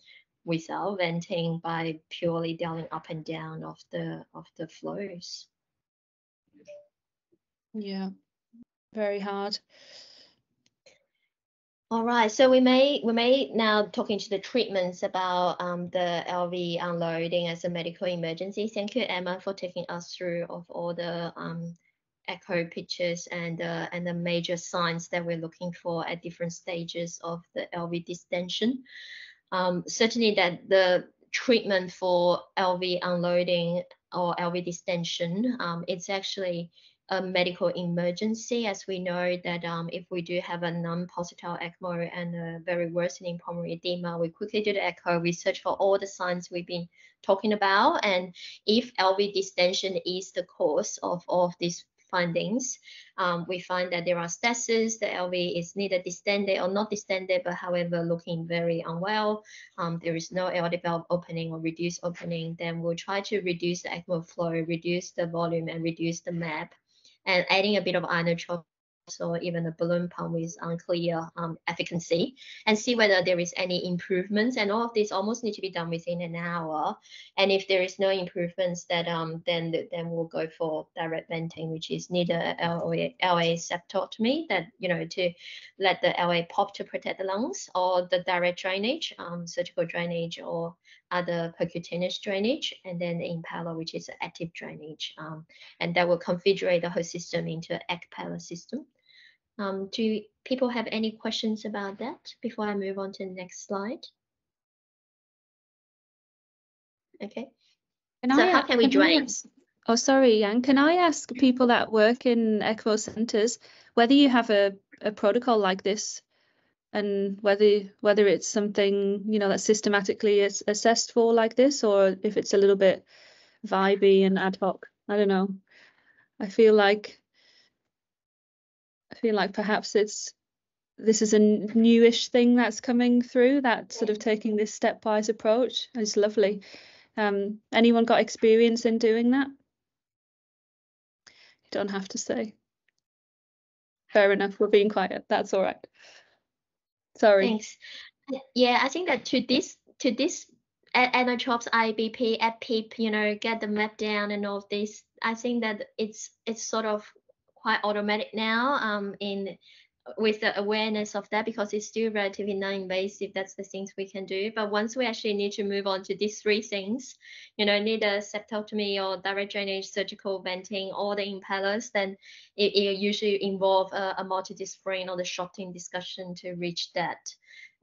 without venting by purely dialing up and down of the of the flows. Yeah, very hard. All right, so we may we may now talk into the treatments about um, the LV unloading as a medical emergency. Thank you, Emma, for taking us through of all the um, echo pictures and uh, and the major signs that we're looking for at different stages of the LV distension. Um, certainly, that the treatment for LV unloading or LV distension, um, it's actually a medical emergency, as we know that um, if we do have a non-pulsatile ECMO and a very worsening pulmonary edema, we quickly do the echo, we search for all the signs we've been talking about. And if LV distension is the cause of all of these findings, um, we find that there are stasis, the LV is neither distended or not distended, but however looking very unwell, um, there is no aortic valve opening or reduced opening, then we'll try to reduce the ECMO flow, reduce the volume, and reduce the MAP and adding a bit of inotrope or even a balloon pump with unclear um, efficacy and see whether there is any improvements. And all of this almost need to be done within an hour. And if there is no improvements, that um, then then we'll go for direct venting, which is neither LA, LA septotomy, that you know to let the LA pop to protect the lungs, or the direct drainage, um, surgical drainage, or other percutaneous drainage, and then the Impella, which is active drainage. Um, and that will configure the whole system into an ECPELLA system. Um, do people have any questions about that before I move on to the next slide? Okay. Can so I, how can we drain? oh, sorry, Yang. Can I ask people that work in ECMO centres whether you have a, a protocol like this and whether whether it's something you know that's systematically is assessed for like this or if it's a little bit vibey and ad hoc i don't know. I feel like i feel like perhaps it's this is a newish thing that's coming through that sort of taking this stepwise approach. Is lovely. Um anyone got experience in doing that? You don't have to say. Fair enough. We're being quiet. That's all right Sorry. Thanks. Yeah, I think that to this to this inotropes, IBP, at EPIP, you know, get the map down and all of this. I think that it's it's sort of quite automatic now um, in with the awareness of that because it's still relatively non-invasive that's the things we can do. But once we actually need to move on to these three things you know need a septotomy or direct drainage surgical venting or the Impellas then it, it usually involve a, a or the shotting discussion to reach that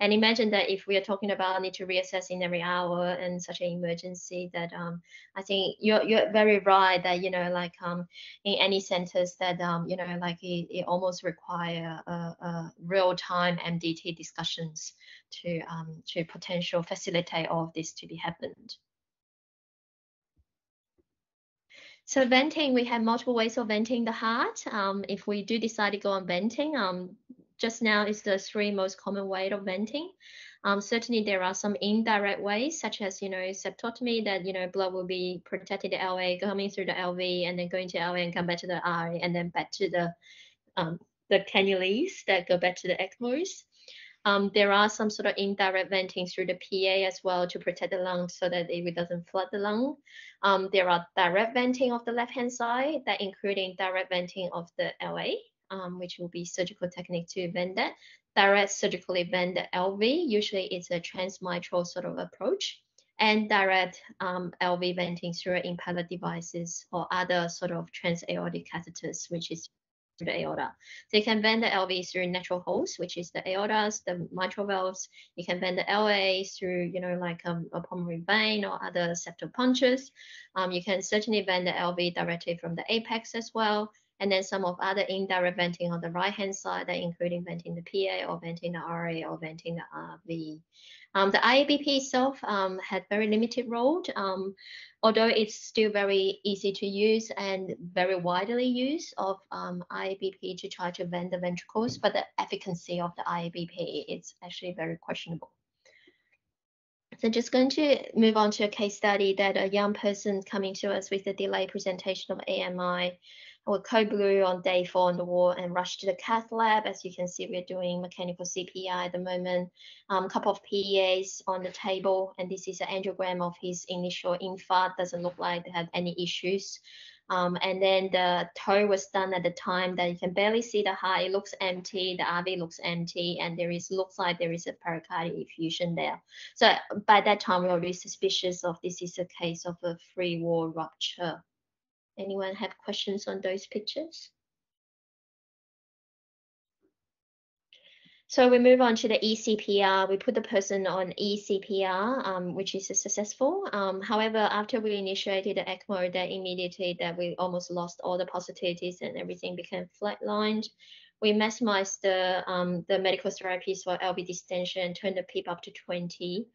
and imagine that if we are talking about need to reassess in every hour and such an emergency that um, I think you're, you're very right that, you know, like um, in any centers that, um, you know, like it, it almost require a, a real-time MDT discussions to, um, to potential facilitate all of this to be happened. So venting, we have multiple ways of venting the heart. Um, if we do decide to go on venting, um, just now is the three most common way of venting. Um, certainly there are some indirect ways, such as, you know, septotomy that, you know, blood will be protected the LA, coming through the LV and then going to LA and come back to the eye and then back to the, um, the cannules that go back to the ECMOs. Um, there are some sort of indirect venting through the PA as well to protect the lung so that it doesn't flood the lung. Um, there are direct venting of the left-hand side that including direct venting of the LA um, which will be surgical technique to vent that. Direct surgically vent the LV, usually it's a transmitral sort of approach. And direct um, LV venting through Impella devices or other sort of transaortic catheters, which is the aorta. So you can vent the LV through natural holes, which is the aortas, the mitral valves. You can vent the LA through, you know, like um, a pulmonary vein or other septal punctures. Um, you can certainly vent the LV directly from the apex as well and then some of other indirect venting on the right-hand side, that including venting the PA or venting the RA or venting the RV. Um, the IABP itself um, had very limited role, um, although it's still very easy to use and very widely used of um, IABP to try to vent the ventricles, but the efficacy of the IABP is actually very questionable. So just going to move on to a case study that a young person coming to us with a delayed presentation of AMI we code blue on day four on the wall and rush to the cath lab. As you can see, we're doing mechanical CPI at the moment. A um, couple of PEAs on the table, and this is an angiogram of his initial infarct. Doesn't look like they have any issues. Um, and then the TOE was done at the time that you can barely see the heart. It looks empty. The RV looks empty, and there is looks like there is a pericardial effusion there. So by that time, we are already suspicious of this is a case of a free wall rupture. Anyone have questions on those pictures? So we move on to the ECPR. We put the person on ECPR, um, which is successful. Um, however, after we initiated the ECMO, that immediately that we almost lost all the pulsatilities and everything became flatlined. We maximized the um, the medical therapies for LV distension, turned the PEEP up to 20.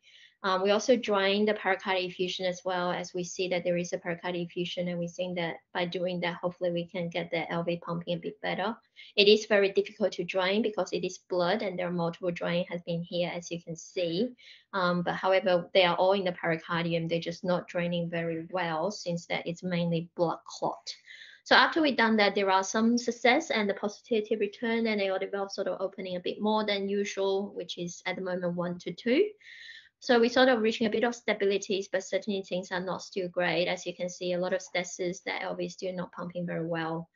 Um, we also drain the pericardial effusion as well as we see that there is a pericardial effusion and we think that by doing that, hopefully we can get the LV pumping a bit better. It is very difficult to drain because it is blood and there are multiple drain has been here as you can see. Um, but however, they are all in the pericardium. They're just not draining very well since that it's mainly blood clot. So after we've done that, there are some success and the pulsatility return and aortic valve sort of opening a bit more than usual, which is at the moment one to two. So we sort of reaching a bit of stabilities, but certainly things are not still great. As you can see, a lot of stasis that LV is still not pumping very well.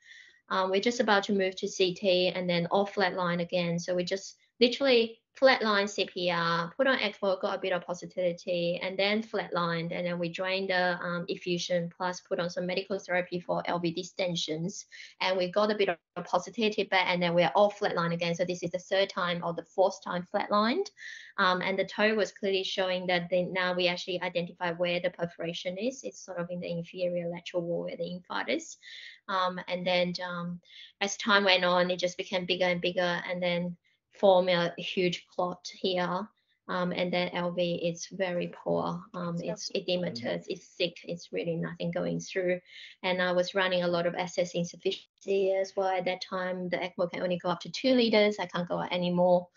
Um, we're just about to move to CT and then all flat line again. So we just literally flatline CPR, put on ECMO, got a bit of pulsatility, and then flatlined, and then we drained the um, effusion plus put on some medical therapy for LV distensions, and we got a bit of pulsatility back, and then we're all flatlined again. So this is the third time or the fourth time flatlined, um, and the TOE was clearly showing that now we actually identify where the perforation is. It's sort of in the inferior lateral wall where the infarct is, um, and then um, as time went on, it just became bigger and bigger, and then form a huge clot here. Um, and then LV is very poor. Um, it's edematous, it's thick, it's really nothing going through. And I was running a lot of SS insufficiency as well. At that time, the ECMO can only go up to two liters. I can't go out anymore.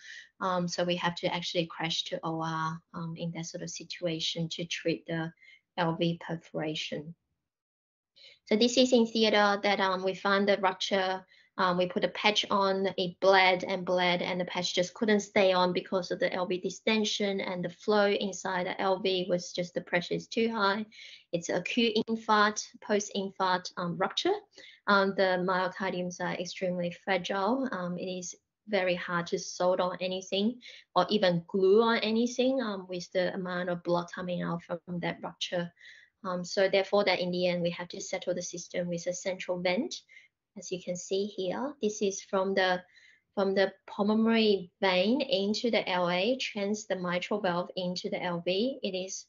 Um, so we have to actually crash to OR um, in that sort of situation to treat the LV perforation. So this is in theater that um, we found the rupture um, we put a patch on, it bled and bled, and the patch just couldn't stay on because of the LV distension and the flow inside the LV was just the pressure is too high. It's acute infarct, post-infarct um, rupture. Um, the myocardiums are extremely fragile. Um, it is very hard to solder on anything or even glue on anything um, with the amount of blood coming out from that rupture. Um, so therefore that in the end, we have to settle the system with a central vent as you can see here. This is from the from the pulmonary vein into the LA, trans the mitral valve into the LV. It is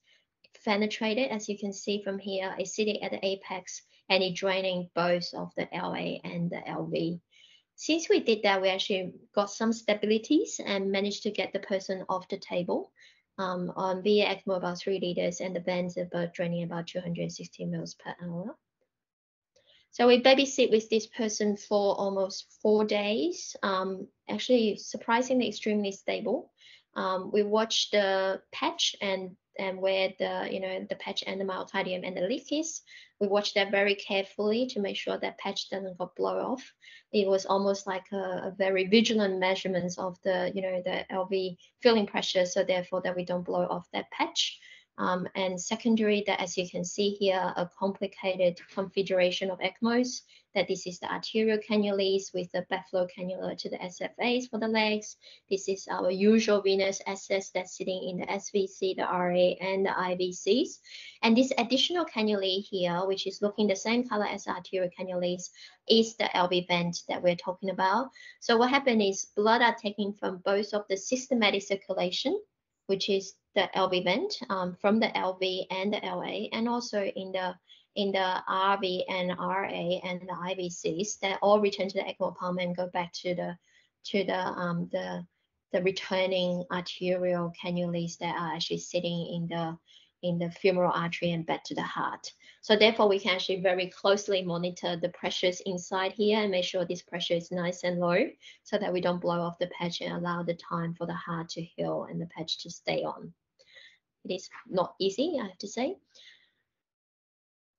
penetrated, as you can see from here, it's sitting at the apex and it draining both of the LA and the LV. Since we did that, we actually got some stabilities and managed to get the person off the table um, on VA ECMO about three liters and the vents about draining about 260 mils per hour. So we babysit with this person for almost four days. Um, actually, surprisingly, extremely stable. Um, we watch the patch and and where the you know the patch and the myocardium and the leak is. We watch that very carefully to make sure that patch doesn't go blow off. It was almost like a, a, very vigilant measurements of the you know the LV filling pressure, so therefore that we don't blow off that patch. Um, and secondary that as you can see here, a complicated configuration of ECMOs, that this is the arterial cannulas with the backflow cannula to the SFAs for the legs. This is our usual venous access that's sitting in the SVC, the RA, and the IVCs. And this additional cannula here, which is looking the same color as arterial cannulas, is the LV vent that we're talking about. So what happened is blood are taken from both of the systematic circulation, which is the LV vent um, from the LV and the LA, and also in the in the RV and RA and the IVCs that all return to the ECMO pump and go back to the to the um, the the returning arterial cannulas that are actually sitting in the in the femoral artery and back to the heart. So therefore, we can actually very closely monitor the pressures inside here and make sure this pressure is nice and low so that we don't blow off the patch and allow the time for the heart to heal and the patch to stay on. It is not easy, I have to say.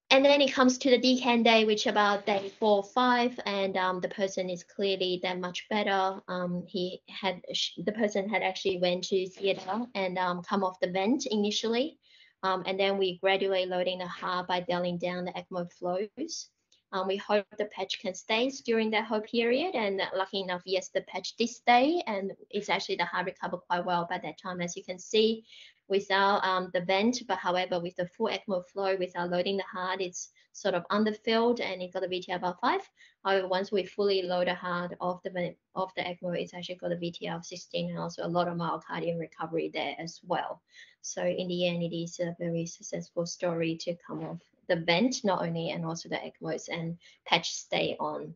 And then it comes to the decan day, which about day four or five, and um, the person is clearly that much better. Um, he had the person had actually went to theater and um, come off the vent initially, um, and then we gradually loading the heart by dialing down the ECMO flows. Um, we hope the patch can stay during that whole period. And lucky enough, yes, the patch did stay, and it's actually the heart recovered quite well by that time, as you can see without um, the vent, but however, with the full ECMO flow, without loading the heart, it's sort of underfilled and it got a VTI about five. However, once we fully load the heart of the of the ECMO, it's actually got a VTI of 16 and also a lot of myocardial recovery there as well. So in the end, it is a very successful story to come off the vent, not only and also the ECMOs and patch stay on.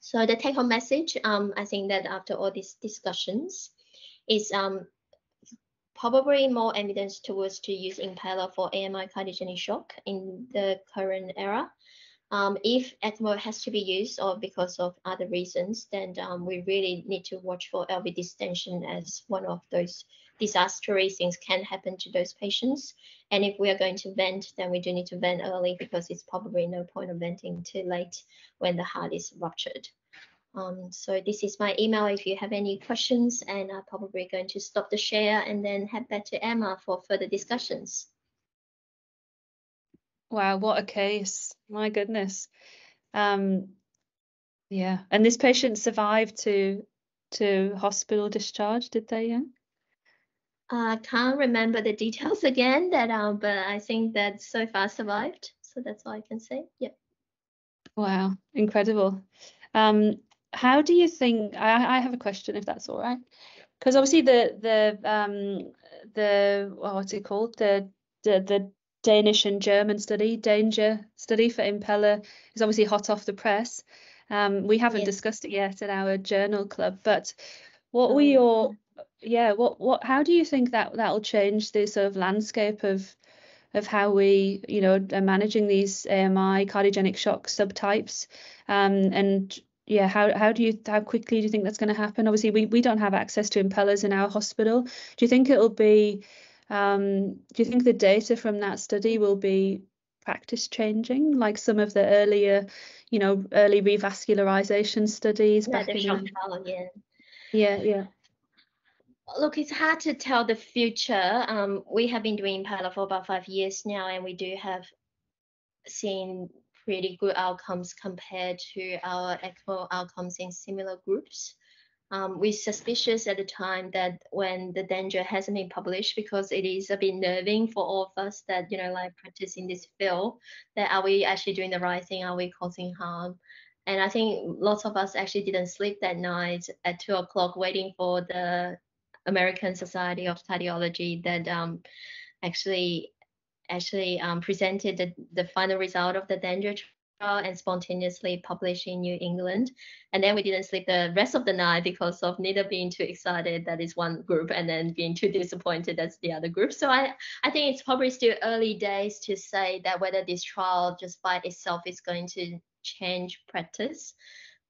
So the take home message, um, I think that after all these discussions, is um, probably more evidence towards to use Impella for AMI cardiogenic shock in the current era. Um, if ECMO has to be used or because of other reasons, then um, we really need to watch for LV distension as one of those disastrous things can happen to those patients. And if we are going to vent, then we do need to vent early because it's probably no point of venting too late when the heart is ruptured. Um, so this is my email if you have any questions and I'm probably going to stop the share and then head back to Emma for further discussions. Wow, what a case. My goodness. Um, yeah, and this patient survived to to hospital discharge, did they? Yeah. I can't remember the details again, that um, but I think that so far survived. So that's all I can say. Yep. Wow, incredible. Um, how do you think? I, I have a question, if that's all right, because obviously the the um the oh, what's it called the the the Danish and German study, DanGer study for Impella, is obviously hot off the press. Um, we haven't yes. discussed it yet at our journal club, but what were oh, your yeah what what how do you think that that'll change the sort of landscape of of how we you know are managing these AMI cardiogenic shock subtypes um, and yeah how how do you how quickly do you think that's going to happen obviously we we don't have access to Impellas in our hospital do you think it'll be um, do you think the data from that study will be practice changing like some of the earlier you know early revascularization studies yeah, back in yeah. yeah yeah Look, it's hard to tell the future. Um, we have been doing Impella for about five years now, and we do have seen pretty good outcomes compared to our ECMO outcomes in similar groups. Um, we suspicious at the time that when the DanGer hasn't been published because it is a bit nerving for all of us that you know like practice in this field that are we actually doing the right thing are we causing harm and i think lots of us actually didn't sleep that night at two o'clock waiting for the American Society of Cardiology that um, actually actually um, presented the, the final result of the DanGer trial and spontaneously published in New England. And then we didn't sleep the rest of the night because of neither being too excited that is one group and then being too disappointed that's the other group. So I, I think it's probably still early days to say that whether this trial just by itself is going to change practice.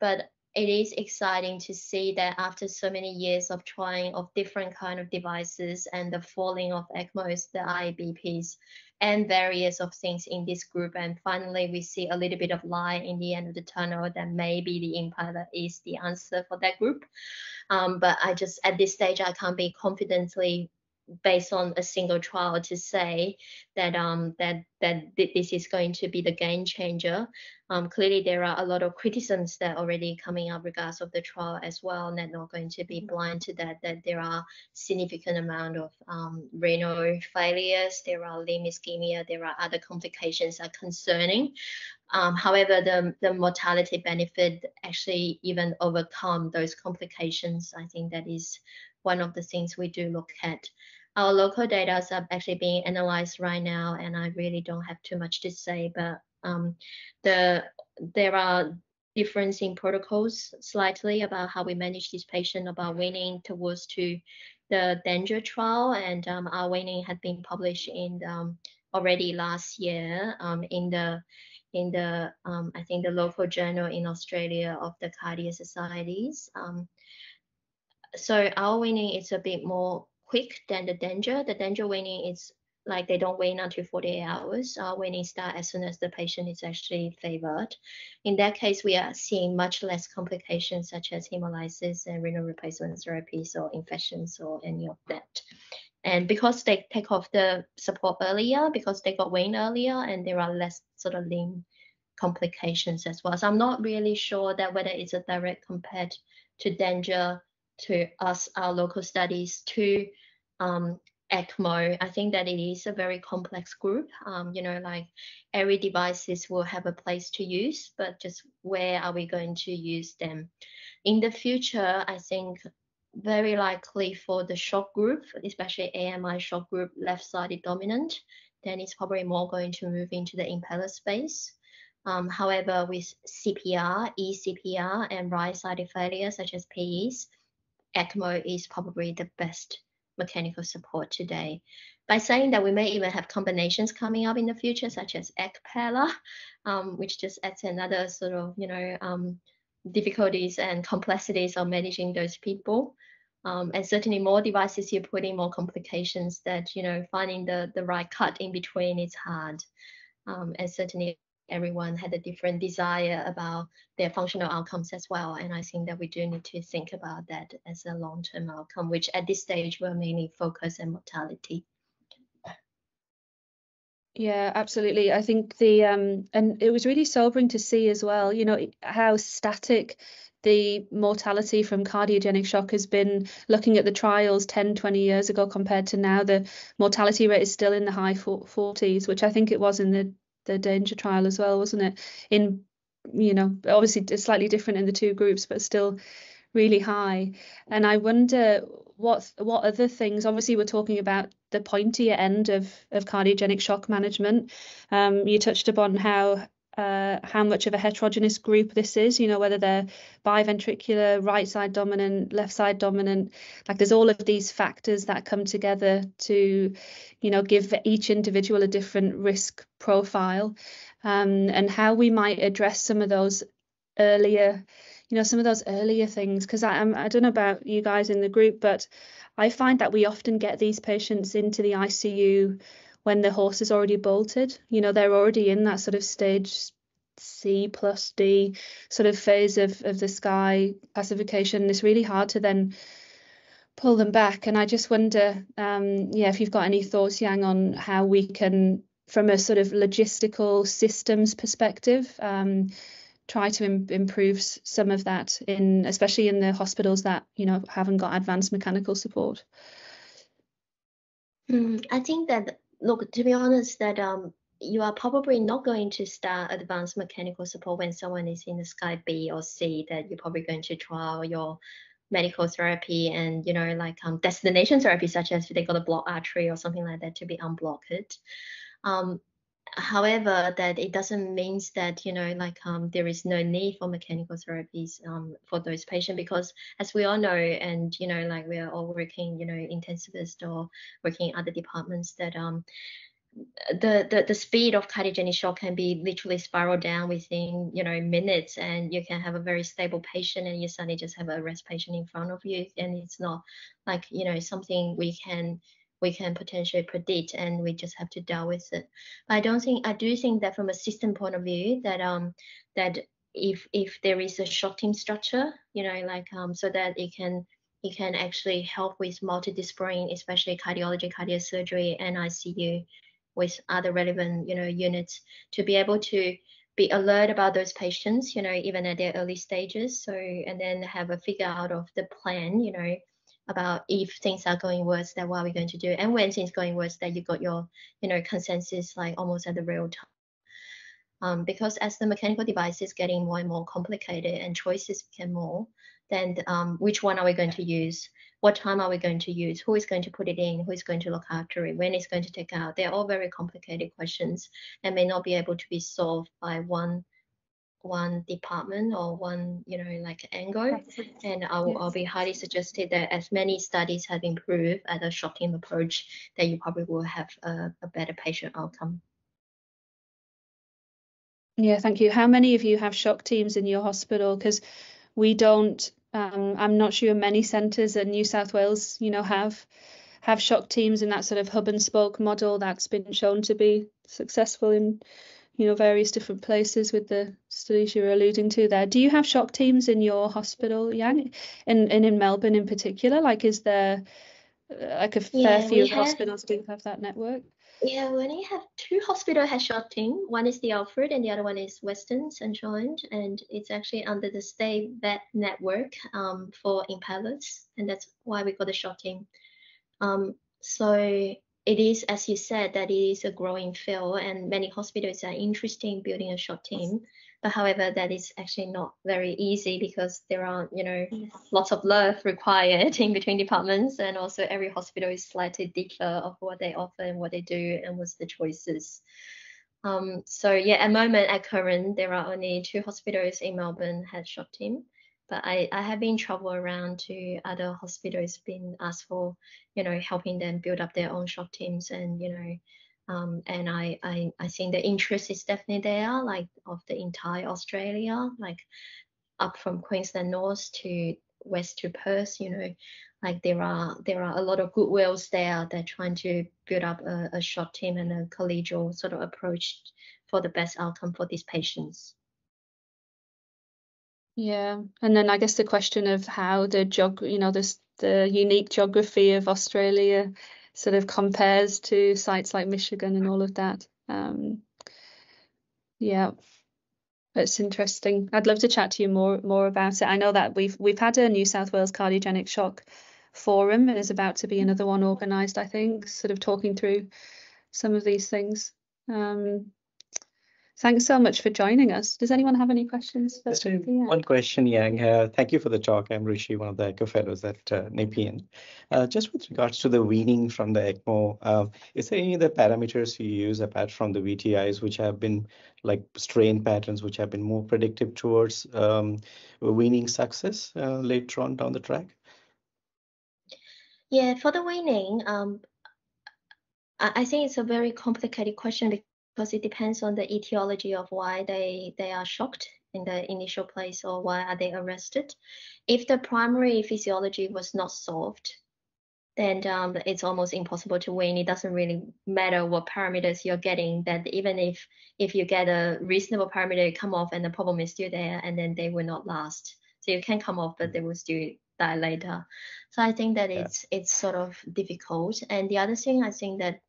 But it is exciting to see that after so many years of trying of different kind of devices and the falling of ECMOs, the IABPs, and various of things in this group, and finally we see a little bit of light in the end of the tunnel that maybe the Impella is the answer for that group. Um, but I just at this stage I can't be confidently based on a single trial to say that um, that that this is going to be the game changer. Um, clearly, there are a lot of criticisms that are already coming up regards of the trial as well, and they're not going to be blind to that. That there are significant amount of um, renal failures, there are limb ischemia, there are other complications are concerning. Um, however, the, the mortality benefit actually even overcome those complications. I think that is one of the things we do look at. Our local data are actually being analyzed right now, and I really don't have too much to say, but um, the there are difference in protocols slightly about how we manage this patient about weaning towards to the DanGer trial and um, our weaning had been published in um, already last year um, in the in the um, I think the local journal in Australia of the cardiac societies. Um, so our weaning is a bit more quick than the DanGer. The DanGer weaning is like they don't wait until 48 hours. Our weaning start as soon as the patient is actually favored. In that case, we are seeing much less complications such as hemolysis and renal replacement therapies or infections or any of that. And because they take off the support earlier, because they got weaned earlier, and there are less sort of limb complications as well. So I'm not really sure that whether it's a direct compared to DanGer to us, our local studies, to um, ECMO. I think that it is a very complex group. Um, you know, like every devices will have a place to use, but just where are we going to use them? In the future, I think very likely for the shock group, especially AMI shock group left-sided dominant, then it's probably more going to move into the Impella space. Um, however, with CPR, ECPR, and right-sided failure, such as PEs, ECMO is probably the best mechanical support today. By saying that we may even have combinations coming up in the future, such as ECPella, um, which just adds another sort of, you know, um, difficulties and complexities of managing those people. Um, and certainly more devices you put in more complications that, you know, finding the, the right cut in between is hard. Um, and certainly everyone had a different desire about their functional outcomes as well. And I think that we do need to think about that as a long-term outcome, which at this stage will mainly focus on mortality. Yeah, absolutely. I think the um and it was really sobering to see as well, you know, how static the mortality from cardiogenic shock has been looking at the trials 10, 20 years ago compared to now, the mortality rate is still in the high 40s, which I think it was in the, the DanGer trial as well, wasn't it? In, you know, obviously slightly different in the two groups, but still really high. And I wonder what what other things obviously we're talking about the pointier end of of cardiogenic shock management um, you touched upon how uh, how much of a heterogeneous group this is, you know, whether they're biventricular, right side dominant, left side dominant. Like there's all of these factors that come together to, you know, give each individual a different risk profile um, and how we might address some of those earlier, you know, some of those earlier things. Because I, I'm, I don't know about you guys in the group, but I find that we often get these patients into the ICU when the horse is already bolted. You know, they're already in that sort of stage C plus D sort of phase of, of the SCAI classification. It's really hard to then pull them back. And I just wonder, um, yeah, if you've got any thoughts, Yang, on how we can, from a sort of logistical systems perspective, um, try to Im- improve some of that in, especially in the hospitals that you know haven't got advanced mechanical support. Mm, I think that look, to be honest, that um, you are probably not going to start advanced mechanical support when someone is in the SCAI B or C. That you're probably going to trial your medical therapy and you know like um, destination therapy, such as they got a blocked artery or something like that to be unblocked. Um, however that it doesn't mean that you know like um, there is no need for mechanical therapies um, for those patients because as we all know and you know like we are all working you know intensivist or working in other departments that um the, the the speed of cardiogenic shock can be literally spiral down within you know minutes and you can have a very stable patient and you suddenly just have a rest patient in front of you and it's not like you know something we can we can potentially predict and we just have to deal with it. I don't think I do think that from a system point of view that um that if if there is a shock team structure, you know, like um so that it can it can actually help with multidisciplinary, especially cardiology, cardiac surgery, and ICU with other relevant, you know, units to be able to be alert about those patients, you know, even at their early stages. So and then have a figure out of the plan, you know, about if things are going worse, then what are we going to do? And when things going worse, that you got your, you know, consensus like almost at the real time. Um, because as the mechanical device is getting more and more complicated and choices become more, then um, which one are we going to use? What time are we going to use? Who is going to put it in? Who is going to look after it? When is going to take out? They're all very complicated questions and may not be able to be solved by one one department or one you know like angle. And I'll, yes. I'll be highly suggested that as many studies have improved at a shock team approach that you probably will have a, a better patient outcome. Yeah thank you. How many of you have shock teams in your hospital? Because we don't um, i'm not sure many centres in new south wales you know have have shock teams in that sort of hub and spoke model that's been shown to be successful in you know, various different places with the studies you were alluding to there. Do you have shock teams in your hospital, Yang, and, and in Melbourne in particular? Like, is there uh, like a fair yeah, few hospitals do have that network? Yeah, we only have two hospital has shock team. One is the Alfred, and the other one is Western Sunshine, and it's actually under the state vet network um, for impellers, and that's why we got the shock team. Um, so it is, as you said, that it is a growing field, and many hospitals are interested in building a shock team. But however, that is actually not very easy because there are, you know, lots of love required <laughs> in between departments, and also every hospital is slightly different of what they offer and what they do and what's the choices. Um, so yeah, at moment at current, there are only two hospitals in Melbourne had shock team but I, I have been travel around to other hospitals, been asked for, you know, helping them build up their own shock teams and, you know, um, and I, I, I think the interest is definitely there, like of the entire Australia, like up from Queensland North to west to Perth, you know, like there are there are a lot of goodwills there. They're trying to build up a, a shock team and a collegial sort of approach for the best outcome for these patients. Yeah, and then I guess the question of how the geog, you know, this the unique geography of Australia sort of compares to sites like Michigan and all of that. Um, yeah. it's interesting. I'd love to chat to you more more about it. I know that we've we've had a New South Wales cardiogenic shock forum. And there's about to be another one organised, I think, sort of talking through some of these things. Um, Thanks so much for joining us. Does anyone have any questions? Just yeah. one question, Yang. Uh, thank you for the talk. I'm Rishi, one of the ECHO fellows at uh, Nepean. Uh, just with regards to the weaning from the ECMO, uh, is there any other parameters you use apart from the VTIs, which have been like strain patterns, which have been more predictive towards um, weaning success uh, later on down the track? Yeah, for the weaning, um, I think it's a very complicated question because it depends on the etiology of why they they are shocked in the initial place or why are they arrested. If the primary physiology was not solved, then um, it's almost impossible to win. It doesn't really matter what parameters you're getting. That even if if you get a reasonable parameter come off and the problem is still there, and then they will not last. So you can come off, but they will still die later. So I think that it's it's sort of difficult. And the other thing I think that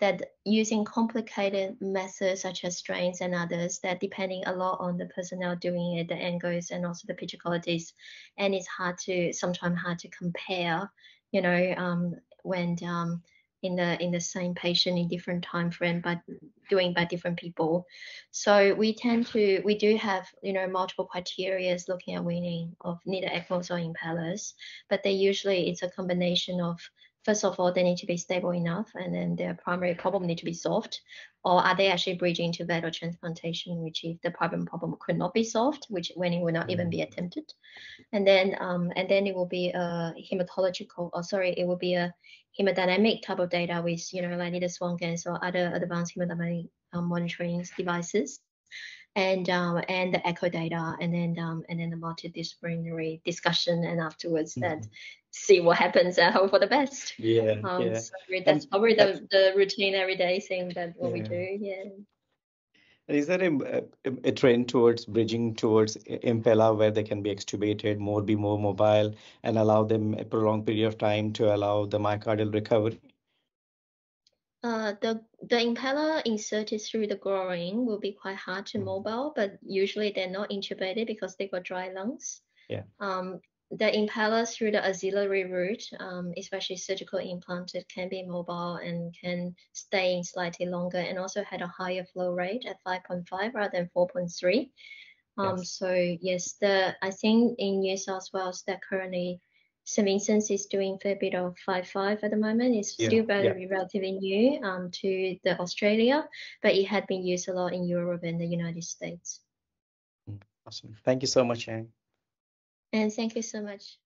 that using complicated methods such as strains and others that depending a lot on the personnel doing it, the angles and also the picture qualities, and it's hard to sometimes hard to compare, you know, um, when um, in the in the same patient in different time frame but doing by different people. So we tend to we do have you know multiple criteria looking at weaning of neither ecmos or Impellas but they usually it's a combination of first of all, they need to be stable enough, and then their primary problem need to be solved. Or are they actually bridging to vessel transplantation, which if the problem problem could not be solved, which when it will not even be attempted, and then um, and then it will be a hematological, or sorry, it will be a hemodynamic type of data with you know like either Swan-Ganz or other advanced hemodynamic um, monitoring devices and um, and the echo data and then um, and then the multidisciplinary discussion and afterwards mm-hmm. that see what happens and hope for the best. Yeah, um, yeah. So that's and probably the, the routine everyday thing that what yeah. we do. Yeah. Is there a, a, a, trend towards bridging towards Impella where they can be extubated, more be more mobile, and allow them a prolonged period of time to allow the myocardial recovery? Uh, the the Impella inserted through the groin will be quite hard to mm. mobile, but usually they're not intubated because they've got dry lungs. Yeah. Um, the Impella through the axillary route, um, especially surgical implanted, can be mobile and can stay in slightly longer and also had a higher flow rate at 5.5 rather than 4.3. Um, yes. So yes, the I think in New South Wales that currently St. Vincent's is doing a fair bit of 5.5 at the moment. It's yeah, still very yeah. relatively new um, to the Australia, but it had been used a lot in Europe and the United States. Awesome. Thank you so much, Yang. And thank you so much.